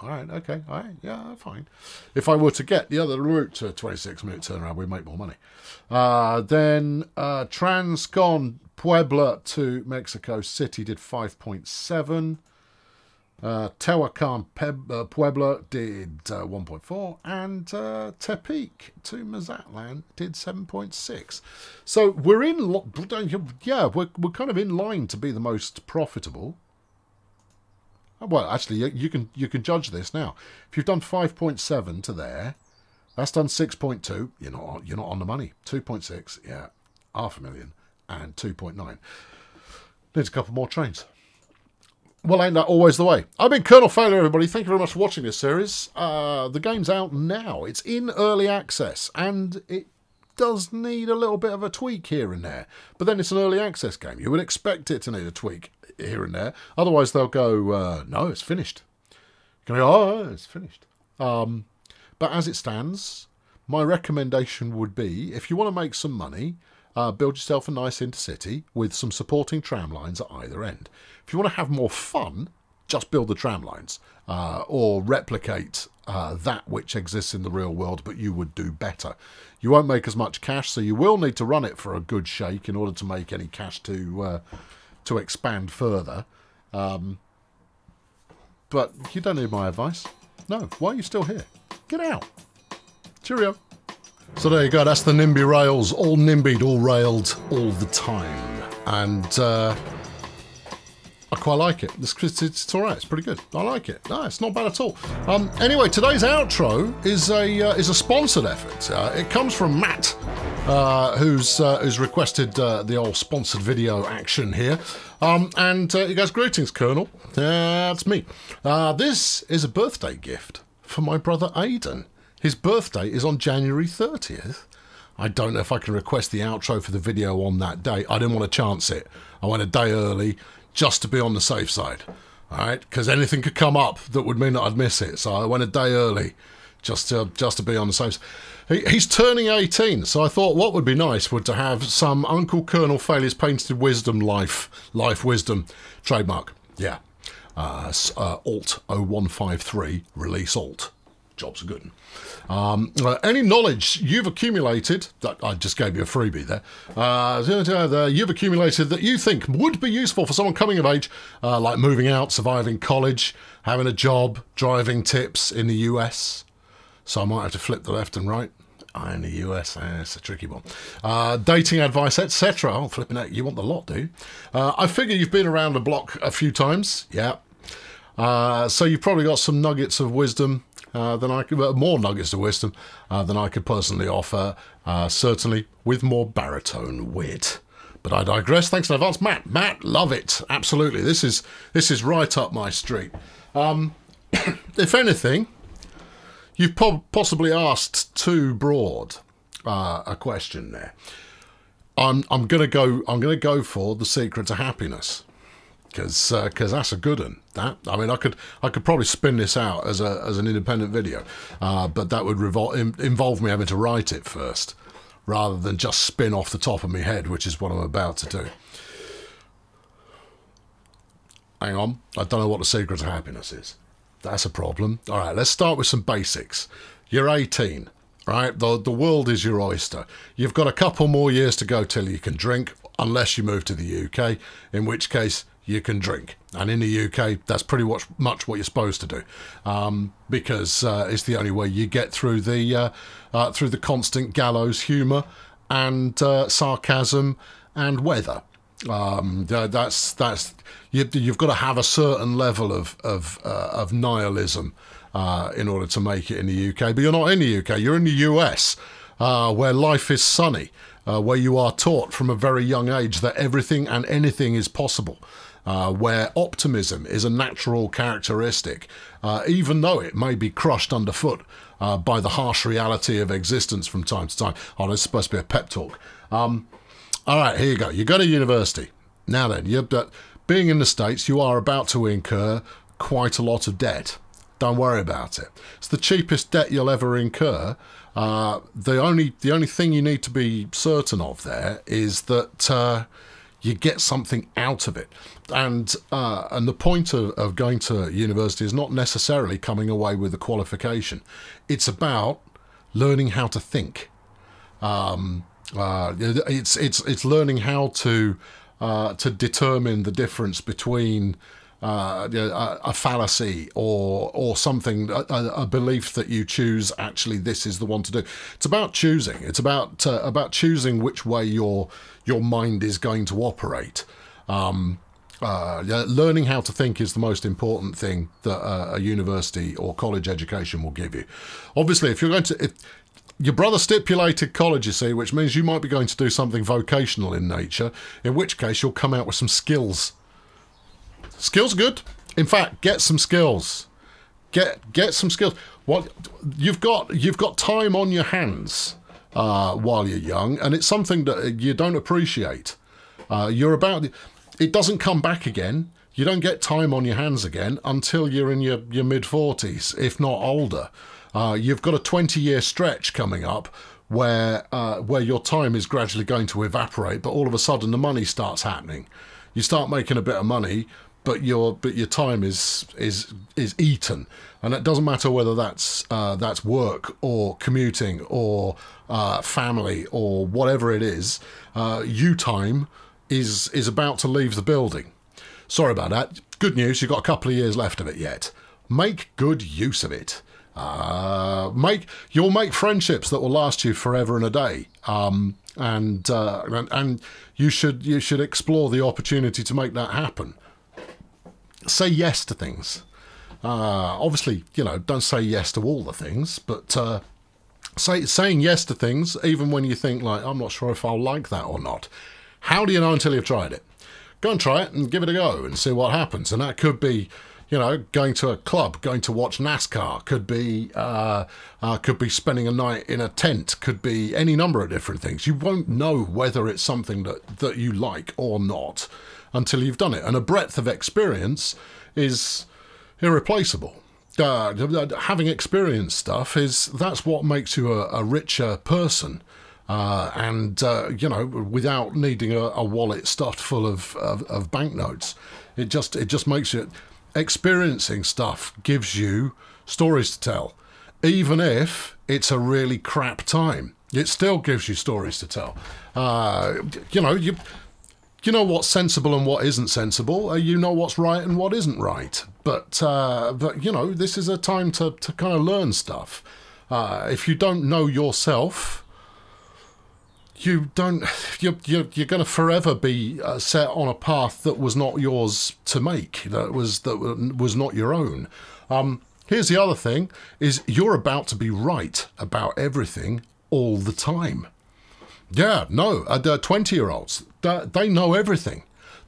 All right, okay, all right, yeah, fine. If I were to get the other route to a 26 minute turnaround, we'd make more money. Uh, then uh, Transcon Puebla to Mexico City did 5.7. Uh, Tehuacan uh, Puebla did uh, 1.4 and uh, Tepic to Mazatlan did 7.6. So we're in, yeah, we're, we're kind of in line to be the most profitable. Well, actually, you, you can you can judge this now. If you've done 5.7 to there, that's done 6.2. You're not you're not on the money. 2.6, yeah, half a million, and 2.9. Needs a couple more trains. Well, ain't that always the way? I've been Colonel Failure, everybody. Thank you very much for watching this series. Uh, the game's out now. It's in early access, and it does need a little bit of a tweak here and there. But then it's an early access game. You would expect it to need a tweak here and there. Otherwise, they'll go, uh, no, it's finished. You can go, oh, it's finished. Um, but as it stands, my recommendation would be if you want to make some money, uh, build yourself a nice intercity with some supporting tram lines at either end. If you want to have more fun, just build the tram lines uh, or replicate uh, that which exists in the real world, but you would do better. You won't make as much cash, so you will need to run it for a good shake in order to make any cash to uh, to expand further. Um, but you don't need my advice. No, why are you still here? Get out. Cheerio. So there you go, that's the NIMBY rails, all NIMBY'd, all railed, all the time. And uh, quite like it. It's, it's, it's all right. It's pretty good. I like it. No, it's not bad at all. Um, anyway, today's outro is a uh, is a sponsored effort. Uh, it comes from Matt, uh, who's uh, who's requested uh, the old sponsored video action here. Um, and uh, he goes, "Greetings, Colonel. That's me. this is a birthday gift for my brother Aidan. His birthday is on January 30th." I don't know if I can request the outro for the video on that day. I didn't want to chance it. I went a day early just to be on the safe side. All right, because anything could come up that would mean that I'd miss it. So I went a day early just to just to be on the safe. He, he's turning 18, so I thought what would be nice would to have some Uncle Colonel Failures Painted Wisdom Life Life Wisdom trademark. Yeah, uh, uh, Alt 0153 release Alt. Jobs are good. Um, uh, any knowledge you've accumulated, that I just gave you a freebie there, uh, you've accumulated that you think would be useful for someone coming of age, uh, like moving out, surviving college, having a job, driving tips in the US. So I might have to flip the left and right. Ah, in the US, eh, it's a tricky one. Uh, dating advice, etc. Oh, flipping out, you want the lot, do? Uh, I figure you've been around the block a few times. Yeah. Uh, so you've probably got some nuggets of wisdom uh, than I could, more nuggets of wisdom uh, than I could personally offer, uh, certainly with more baritone wit. But I digress. Thanks in advance, Matt. Matt, love it. Absolutely. This is this is right up my street. Um, if anything, you've po- possibly asked too broad uh, a question there. I'm I'm gonna go I'm gonna go for the secret to happiness because because uh, that's a good one. That I mean, I could I could probably spin this out as a as an independent video, uh, but that would revol- involve me having to write it first, rather than just spin off the top of my head, which is what I'm about to do. Hang on, I don't know what the secret to happiness is. That's a problem. All right, let's start with some basics. You're 18, right? The the world is your oyster. You've got a couple more years to go till you can drink, unless you move to the UK, in which case you can drink. And in the UK, that's pretty much, much what you're supposed to do, um, because uh, it's the only way you get through the uh, uh, through the constant gallows humour and uh, sarcasm and weather. Um, that's that's you, have got to have a certain level of of, uh, of nihilism uh, in order to make it in the UK. But you're not in the UK. You're in the US, where life is sunny. where you are taught from a very young age that everything and anything is possible uh, where optimism is a natural characteristic, uh, even though it may be crushed underfoot uh, by the harsh reality of existence from time to time. Oh, this is supposed to be a pep talk. Um, all right, here you go. You go to university. Now then, you're, being in the States, you are about to incur quite a lot of debt. Don't worry about it. It's the cheapest debt you'll ever incur. Uh, the only the only thing you need to be certain of there is that uh, you get something out of it and uh, and the point of, of going to university is not necessarily coming away with a qualification. It's about learning how to think. Um, uh, it's it's it's learning how to uh, to determine the difference between uh, a, a, fallacy or or something a, a, belief that you choose actually this is the one to do it's about choosing it's about uh, about choosing which way your your mind is going to operate um, uh, learning how to think is the most important thing that uh, a university or college education will give you. Obviously, if you're going to, if, your brother stipulated college, you see, which means you might be going to do something vocational in nature, in which case you'll come out with some skills. skills good. In fact, get some skills. Get get some skills. What you've got you've got time on your hands uh, while you're young, and it's something that you don't appreciate. Uh, you're about it doesn't come back again. You don't get time on your hands again until you're in your, your mid 40s, if not older. Uh, you've got a 20 year stretch coming up where uh, where your time is gradually going to evaporate, but all of a sudden the money starts happening. You start making a bit of money, but your but your time is is is eaten, and it doesn't matter whether that's uh, that's work or commuting or uh, family or whatever it is. Uh, you time is is about to leave the building. Sorry about that. Good news, you've got a couple of years left of it yet. Make good use of it. Uh, make you'll make friendships that will last you forever and a day. Um, and, uh, and and you should you should explore the opportunity to make that happen. Say yes to things. Uh, obviously, you know, don't say yes to all the things, but uh, say saying yes to things, even when you think like, I'm not sure if I'll like that or not. How do you know until you've tried it? Go and try it and give it a go and see what happens. And that could be, you know, going to a club, going to watch NASCAR, could be, uh, uh, could be spending a night in a tent, could be any number of different things. You won't know whether it's something that, that you like or not until you've done it. And a breadth of experience is irreplaceable. Uh, having experienced stuff is that's what makes you a, a richer person uh, and uh, you know, without needing a, a wallet stuffed full of, of, of, banknotes, it just it just makes it experiencing stuff gives you stories to tell, even if it's a really crap time. It still gives you stories to tell. Uh, you know, you you know what's sensible and what isn't sensible. Uh, you know what's right and what isn't right. But uh, but you know, this is a time to to kind of learn stuff. Uh, if you don't know yourself, you don't you're, you're, you're going to forever be uh, set on a path that was not yours to make that was that was not your own. Um, here's the other thing is you're about to be right about everything all the time. Yeah no uh, 20 year olds they know everything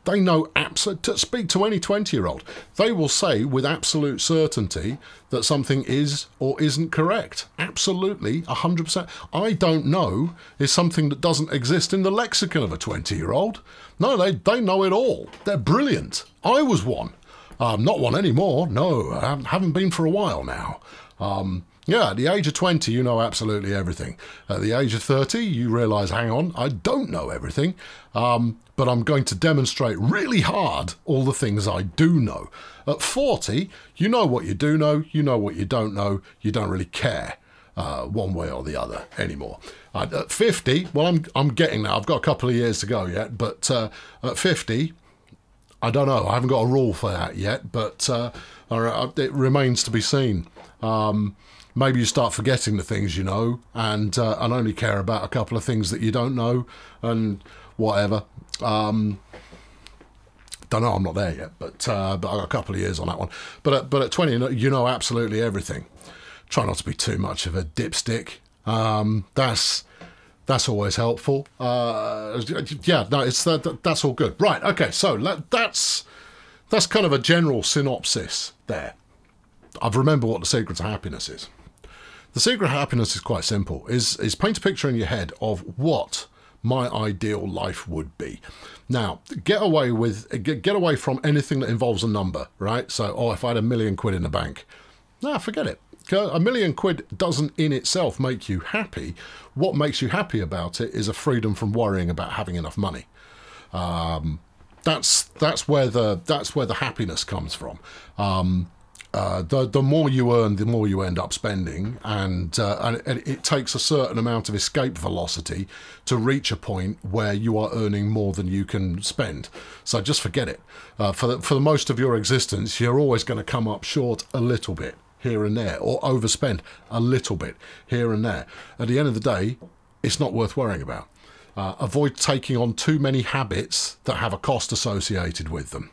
they know absolute. To speak to any twenty-year-old, they will say with absolute certainty that something is or isn't correct. Absolutely, hundred percent. I don't know is something that doesn't exist in the lexicon of a twenty-year-old. No, they they know it all. They're brilliant. I was one. Um, not one anymore. No, I haven't been for a while now. Um, yeah, at the age of 20, you know absolutely everything. At the age of 30, you realise, hang on, I don't know everything, um, but I'm going to demonstrate really hard all the things I do know. At 40, you know what you do know, you know what you don't know, you don't really care. Uh, one way or the other anymore. Uh, at 50, well, I'm I'm getting there. I've got a couple of years to go yet, but uh, at 50, I don't know. I haven't got a rule for that yet, but uh, it remains to be seen. Um, maybe you start forgetting the things you know and uh, and only care about a couple of things that you don't know and whatever. Um, don't know. I'm not there yet, but uh, but I got a couple of years on that one. But at, but at 20, you know absolutely everything. Try not to be too much of a dipstick. Um, that's that's always helpful. Uh, yeah, no, it's that, that's all good. Right. Okay. So that's that's kind of a general synopsis there. I've remembered what the secret to happiness is. The secret of happiness is quite simple. Is is paint a picture in your head of what my ideal life would be. Now, get away with get away from anything that involves a number, right? So, oh, if I had a million quid in the bank, nah, forget it. A million quid doesn't in itself make you happy. What makes you happy about it is a freedom from worrying about having enough money. Um, that's that's where the that's where the happiness comes from. Um, uh, the the more you earn, the more you end up spending, and, uh, and, it takes a certain amount of escape velocity to reach a point where you are earning more than you can spend. So just forget it. Uh, for the, for the most of your existence, you're always going to come up short a little bit here and there, or overspend a little bit here and there. At the end of the day, it's not worth worrying about. Uh, avoid taking on too many habits that have a cost associated with them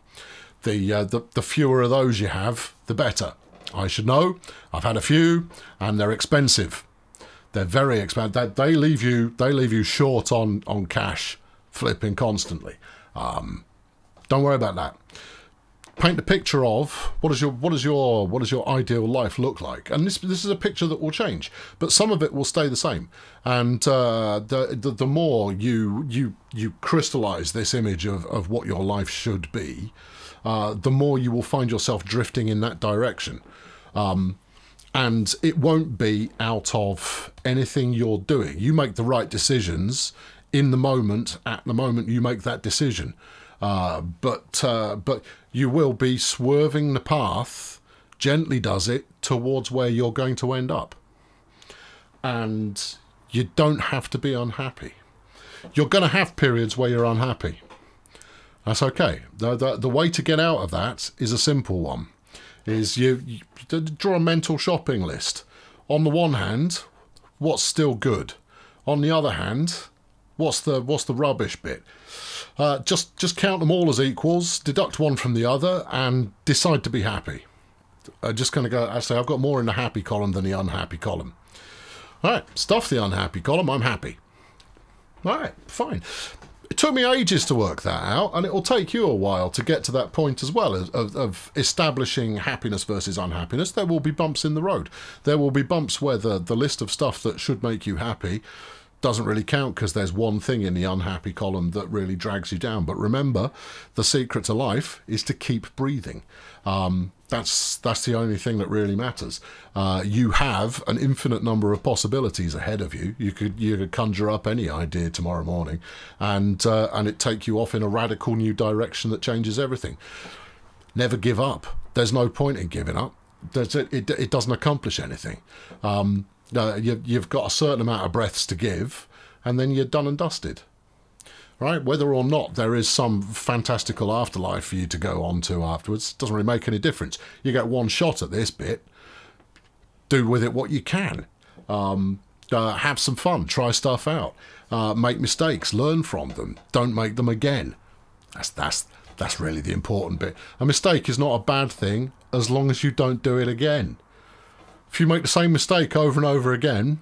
the, uh, the, the fewer of those you have, the better. I should know. I've had a few, and they're expensive. They're very expensive. They, leave you they leave you short on on cash, flipping constantly. Um, don't worry about that. paint a picture of what is your what is your what does your ideal life look like and this this is a picture that will change but some of it will stay the same and uh, the, the the more you you you crystallize this image of, of what your life should be uh, the more you will find yourself drifting in that direction. Um, and it won't be out of anything you're doing. You make the right decisions in the moment at the moment you make that decision. Uh, but uh, but you will be swerving the path, gently does it, towards where you're going to end up. And you don't have to be unhappy. You're going to have periods where you're unhappy. That's okay. The, the, the way to get out of that is a simple one. Is you, you draw a mental shopping list. On the one hand, what's still good? On the other hand, what's the what's the rubbish bit? Uh, just just count them all as equals, deduct one from the other, and decide to be happy. I'm just going to go. I say I've got more in the happy column than the unhappy column. All right, stuff the unhappy column. I'm happy. All right, fine. It took me ages to work that out, and it will take you a while to get to that point as well of, of, establishing happiness versus unhappiness. There will be bumps in the road. There will be bumps where the, the list of stuff that should make you happy doesn't really count because there's one thing in the unhappy column that really drags you down. But remember, the secret to life is to keep breathing. Um, that's that's the only thing that really matters. Uh, you have an infinite number of possibilities ahead of you. You could you could conjure up any idea tomorrow morning, and uh, and it take you off in a radical new direction that changes everything. Never give up. There's no point in giving up. It, it, it doesn't accomplish anything. Um, uh, you, you've got a certain amount of breaths to give, and then you're done and dusted. Right? Whether or not there is some fantastical afterlife for you to go on to afterwards doesn't really make any difference. You get one shot at this bit. Do with it what you can. Um, uh, have some fun. Try stuff out. Uh, make mistakes. Learn from them. Don't make them again. That's that's that's really the important bit. A mistake is not a bad thing as long as you don't do it again if you make the same mistake over and over again,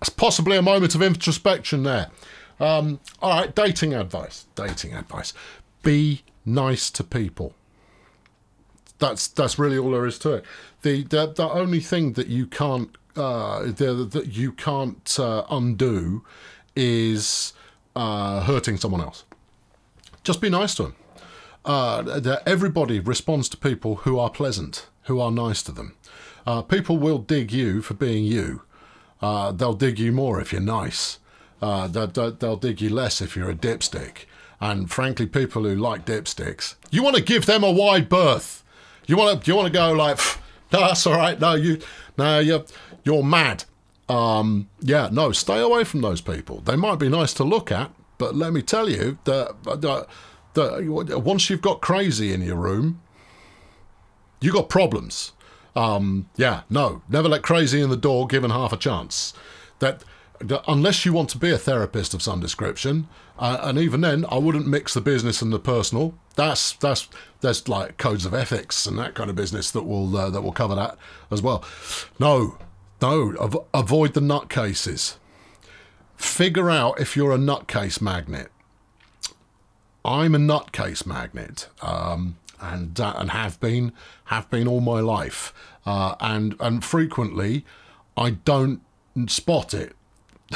it's possibly a moment of introspection there. Um, all right, dating advice. Dating advice. Be nice to people. That's that's really all there is to it. The the, the only thing that you can't uh, the, that you can't uh, undo is uh, hurting someone else. Just be nice to them uh, everybody responds to people who are pleasant, who are nice to them. Uh, people will dig you for being you. Uh, they'll dig you more if you're nice. Uh, they'll, they'll dig you less if you're a dipstick. And frankly, people who like dipsticks, you want to give them a wide berth. You want to you want to go like, no, that's all right. No, you, no, you're you're mad. Um, yeah, no, stay away from those people. They might be nice to look at, but let me tell you that. that that once you've got crazy in your room, you got problems. Um, yeah, no, never let crazy in the door given half a chance. That, unless you want to be a therapist of some description, uh, and even then, I wouldn't mix the business and the personal. That's that's there's like codes of ethics and that kind of business that will uh, that will cover that as well. No, no, av- avoid the nutcases. Figure out if you're a nutcase magnet. I'm a nutcase magnet, um, and uh, and have been have been all my life, uh, and and frequently, I don't spot it.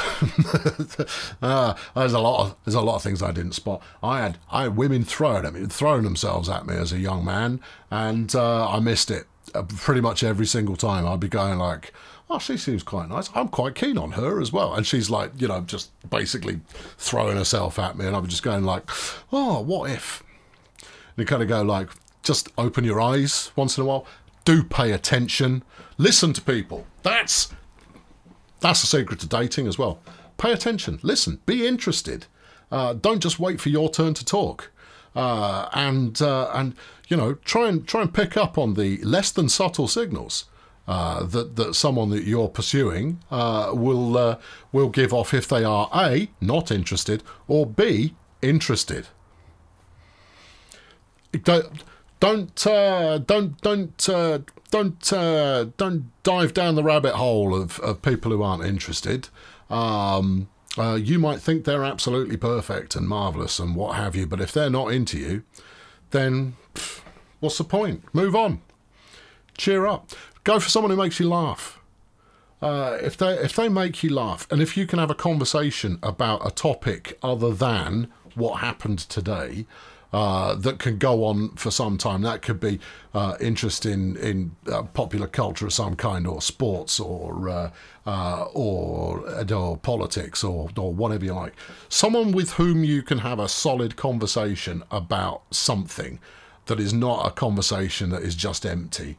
uh, there's a lot of there's a lot of things I didn't spot. I had I had women throwing at me, throwing themselves at me as a young man, and uh, I missed it uh, pretty much every single time. I'd be going like, oh, she seems quite nice. I'm quite keen on her as well. And she's like, you know, just basically throwing herself at me. And I'm just going like, oh, what if? You kind of go like, just open your eyes once in a while. Do pay attention. Listen to people. That's that's the secret to dating as well. Pay attention. Listen. Be interested. Uh, don't just wait for your turn to talk. Uh, and uh, and you know try and try and pick up on the less than subtle signals uh, that that someone that you're pursuing uh, will uh, will give off if they are a not interested or b interested. Don't don't uh, don't don't uh, don't uh, don't dive down the rabbit hole of, of people who aren't interested. Um, Uh, you might think they're absolutely perfect and marvelous and what have you, but if they're not into you, then pff, what's the point? Move on. Cheer up. Go for someone who makes you laugh. Uh, if they if they make you laugh, and if you can have a conversation about a topic other than what happened today, uh, that can go on for some time. That could be uh, interest in in uh, popular culture of some kind, or sports, or uh, uh, or, or politics, or or whatever you like. Someone with whom you can have a solid conversation about something that is not a conversation that is just empty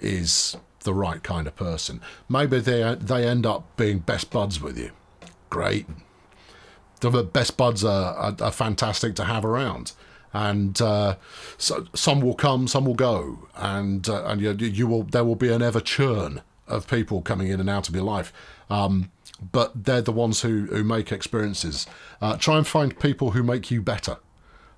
is the right kind of person. Maybe they they end up being best buds with you. Great the best buds are, are, are fantastic to have around and uh, so some will come, some will go, and uh, and you, you, will there will be an ever churn of people coming in and out of your life. Um, but they're the ones who, who make experiences. Uh, try and find people who make you better,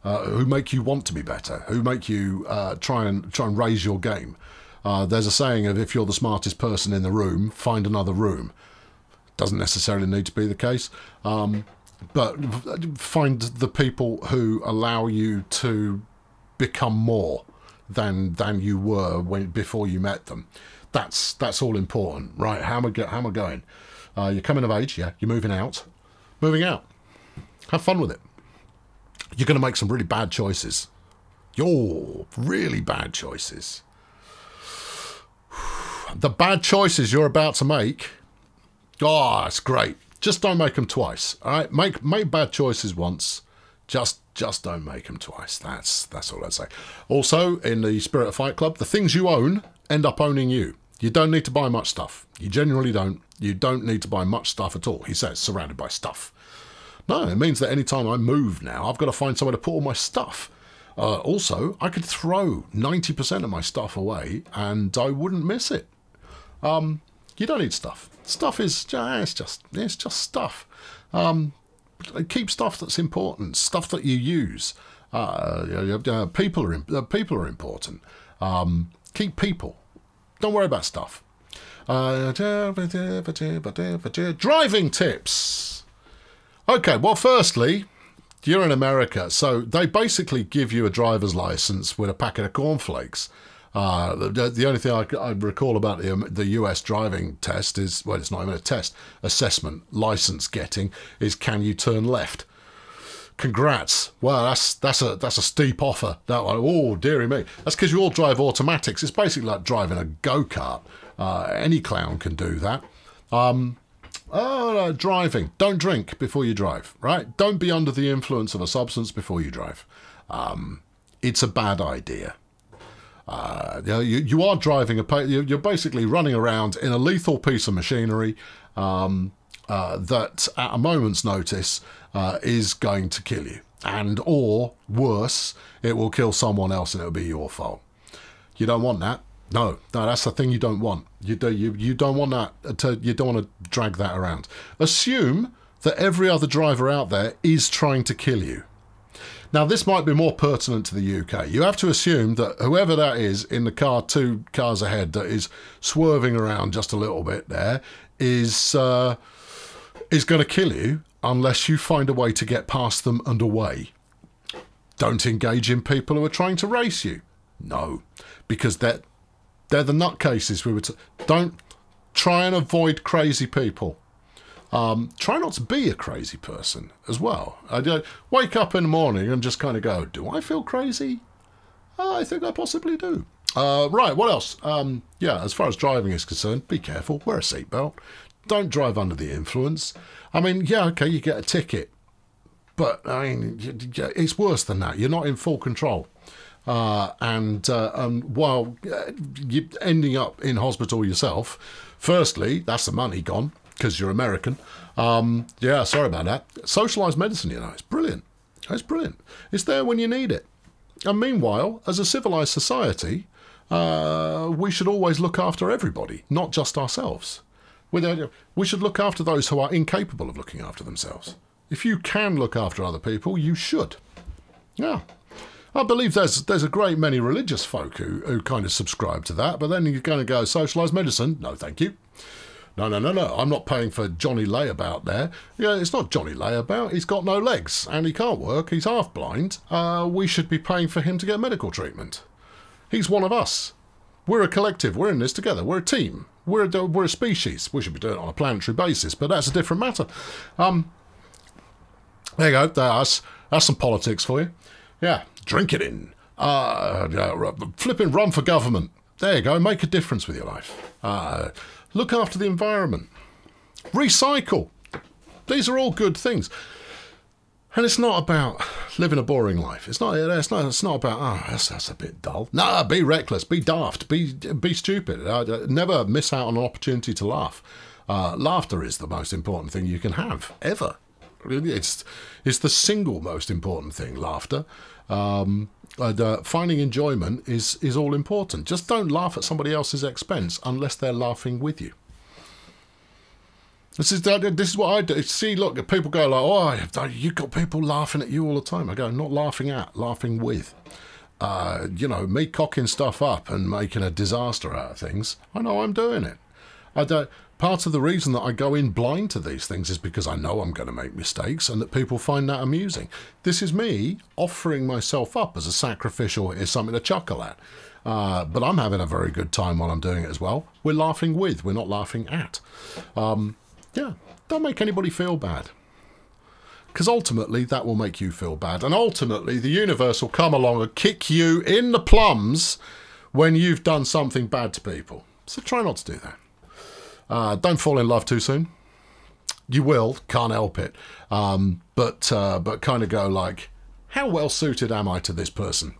uh, who make you want to be better, who make you uh, try and try and raise your game. Uh, there's a saying of if you're the smartest person in the room, find another room. Doesn't necessarily need to be the case. Um, but find the people who allow you to become more than than you were when before you met them. That's that's all important, right? How am I how am I going? Uh, you're coming of age, yeah. You're moving out, moving out. Have fun with it. You're going to make some really bad choices. You're really bad choices. The bad choices you're about to make. Oh, it's great just don't make them twice. All right, make make bad choices once. Just just don't make them twice. That's that's all I'd say. Also, in the Spirit of Fight Club, the things you own end up owning you. You don't need to buy much stuff. You generally don't. You don't need to buy much stuff at all. He says, surrounded by stuff. No, it means that anytime I move now, I've got to find somewhere to put all my stuff. Uh, also, I could throw 90% of my stuff away and I wouldn't miss it. Um, you don't need stuff. Stuff is it's just it's just stuff. Um, keep stuff that's important, stuff that you use. Uh, people are uh, people are important. Um, keep people. Don't worry about stuff. Uh, driving tips. Okay, well, firstly, you're in America, so they basically give you a driver's license with a packet of cornflakes. Uh, the, the, only thing I, I, recall about the, um, the US driving test is, well, it's not even a test, assessment, license getting, is can you turn left? Congrats. Well, that's that's a that's a steep offer. That one. Oh, dearie me. That's because you all drive automatics. It's basically like driving a go kart. Uh, any clown can do that. Um, oh, no, driving. Don't drink before you drive. Right? Don't be under the influence of a substance before you drive. Um, it's a bad idea. Uh, you, you are driving a, you're basically running around in a lethal piece of machinery um, uh, that, at a moment's notice, uh, is going to kill you, and or worse, it will kill someone else and it'll be your fault. You don't want that. No, no, that's the thing you don't want. You do you you don't want that to you don't want to drag that around. Assume that every other driver out there is trying to kill you. Now, this might be more pertinent to the UK. You have to assume that whoever that is in the car two cars ahead that is swerving around just a little bit there is uh, is going to kill you unless you find a way to get past them and away. Don't engage in people who are trying to race you. No, because they're they're the nutcases we were. T- don't try and avoid crazy people. Um, try not to be a crazy person as well. I uh, wake up in the morning and just kind of go, do I feel crazy? Uh, I think I possibly do. Uh, right, what else? Um, yeah, as far as driving is concerned, be careful, wear a seatbelt. Don't drive under the influence. I mean, yeah, okay, you get a ticket. But, I mean, it's worse than that. You're not in full control. Uh, and uh, um, while uh, you're ending up in hospital yourself, firstly, that's the money gone because you're American. Um, yeah, sorry about that. Socialized medicine, you know, it's brilliant. It's brilliant. It's there when you need it. And meanwhile, as a civilized society, uh, we should always look after everybody, not just ourselves. We should look after those who are incapable of looking after themselves. If you can look after other people, you should. Yeah. I believe there's there's a great many religious folk who, who kind of subscribe to that, but then you're going to go socialised medicine. No, thank you. No, no, no, no. I'm not paying for Johnny Layabout there. Yeah, it's not Johnny Layabout. He's got no legs and he can't work. He's half blind. Uh, we should be paying for him to get medical treatment. He's one of us. We're a collective. We're in this together. We're a team. We're a, we're a species. We should be doing it on a planetary basis, but that's a different matter. Um, there you go. That's, that's some politics for you. Yeah, drink it in. Uh, uh, flipping run for government. There you go. Make a difference with your life. Uh, look after the environment. Recycle. These are all good things. And it's not about living a boring life. It's not. It's not. It's not about. Oh, that's, that's a bit dull. No, be reckless. Be daft. Be be stupid. Uh, never miss out on an opportunity to laugh. Uh, laughter is the most important thing you can have ever. It's it's the single most important thing. Laughter. Um, and, uh, finding enjoyment is is all important. Just don't laugh at somebody else's expense unless they're laughing with you. This is this is what I do. See, look, people go like, "Oh, you've got people laughing at you all the time." I go, "Not laughing at, laughing with." Uh, you know, me cocking stuff up and making a disaster out of things. I know I'm doing it. I don't. Part of the reason that I go in blind to these things is because I know I'm going to make mistakes and that people find that amusing. This is me offering myself up as a sacrificial, is something to chuckle at. Uh, but I'm having a very good time while I'm doing it as well. We're laughing with, we're not laughing at. Um, yeah, don't make anybody feel bad. Because ultimately, that will make you feel bad. And ultimately, the universe will come along and kick you in the plums when you've done something bad to people. So try not to do that. Uh, don't fall in love too soon. You will, can't help it. Um, but uh, but kind of go like, how well suited am I to this person?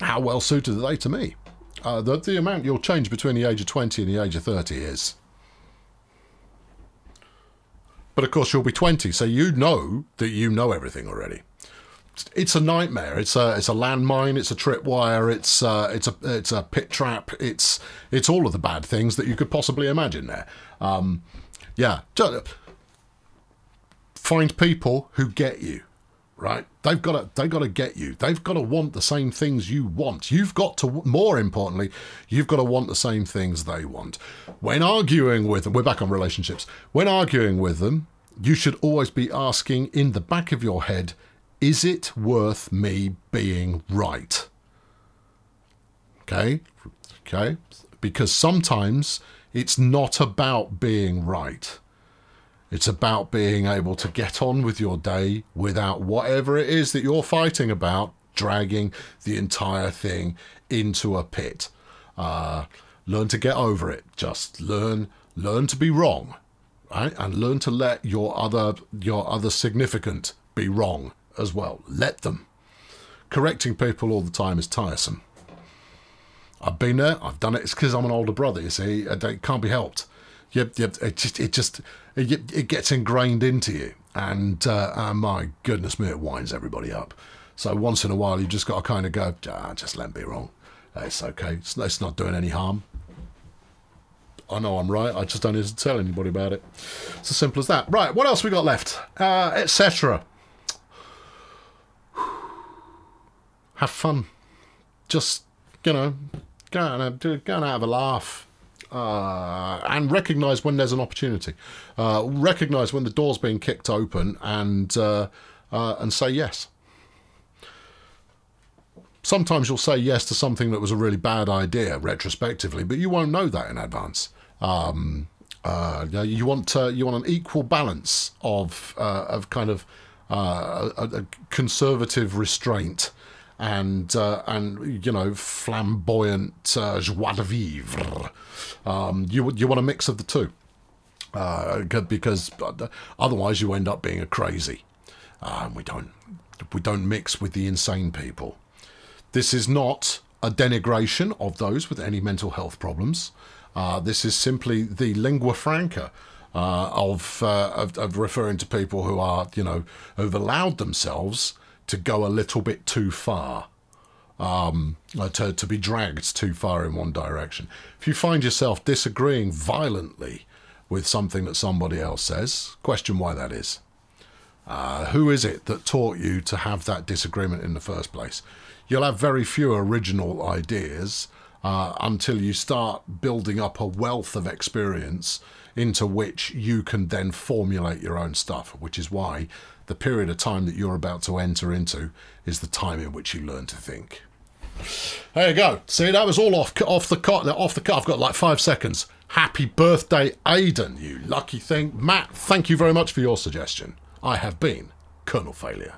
How well suited are they to me? Uh, the, the amount you'll change between the age of 20 and the age of 30 is but of course, you'll be 20, so you know that you know everything already. It's a nightmare. It's a it's a landmine. It's a tripwire. It's uh, it's a it's a pit trap. It's it's all of the bad things that you could possibly imagine there. Um, yeah, find people who get you right? They've got to they've got to get you. They've got to want the same things you want. You've got to more importantly, you've got to want the same things they want. When arguing with them, we're back on relationships. When arguing with them, you should always be asking in the back of your head, is it worth me being right? Okay? Okay? Because sometimes it's not about being right it's about being able to get on with your day without whatever it is that you're fighting about dragging the entire thing into a pit. Uh, learn to get over it. Just learn learn to be wrong, right? And learn to let your other your other significant be wrong as well. Let them. Correcting people all the time is tiresome. I've been there. I've done it. It's because I'm an older brother. You see, it can't be helped. Yep, yep. It just, it just, it, it gets ingrained into you, and uh, my goodness me, it winds everybody up. So once in a while, you just got to kind of go, ah, just let me be wrong. It's okay. It's, it's not doing any harm. I know I'm right. I just don't need to tell anybody about it. It's as simple as that. Right. What else we got left? Uh, Etc. Have fun. Just you know, go and, go and have a laugh uh, and recognize when there's an opportunity. Uh, recognize when the door's being kicked open and uh, uh, and say yes. Sometimes you'll say yes to something that was a really bad idea retrospectively, but you won't know that in advance. Um, uh, you want you want an equal balance of uh, of kind of a, a conservative restraint and uh, and you know flamboyant uh, joie de vivre. Um, you you want a mix of the two, uh, because otherwise you end up being a crazy. Uh, we don't we don't mix with the insane people. This is not a denigration of those with any mental health problems. Uh, this is simply the lingua franca uh, of, uh, of, of referring to people who are, you know, who've allowed themselves to go a little bit too far, um, uh, to, to be dragged too far in one direction. If you find yourself disagreeing violently with something that somebody else says, question why that is. Uh, who is it that taught you to have that disagreement in the first place? You'll have very few original ideas uh, until you start building up a wealth of experience into which you can then formulate your own stuff, which is why the period of time that you're about to enter into is the time in which you learn to think. There you go. See, that was all off off the cut. Off the cut. I've got like five seconds. Happy birthday, Aidan, you lucky thing. Matt, thank you very much for your suggestion. I have been Colonel Failure.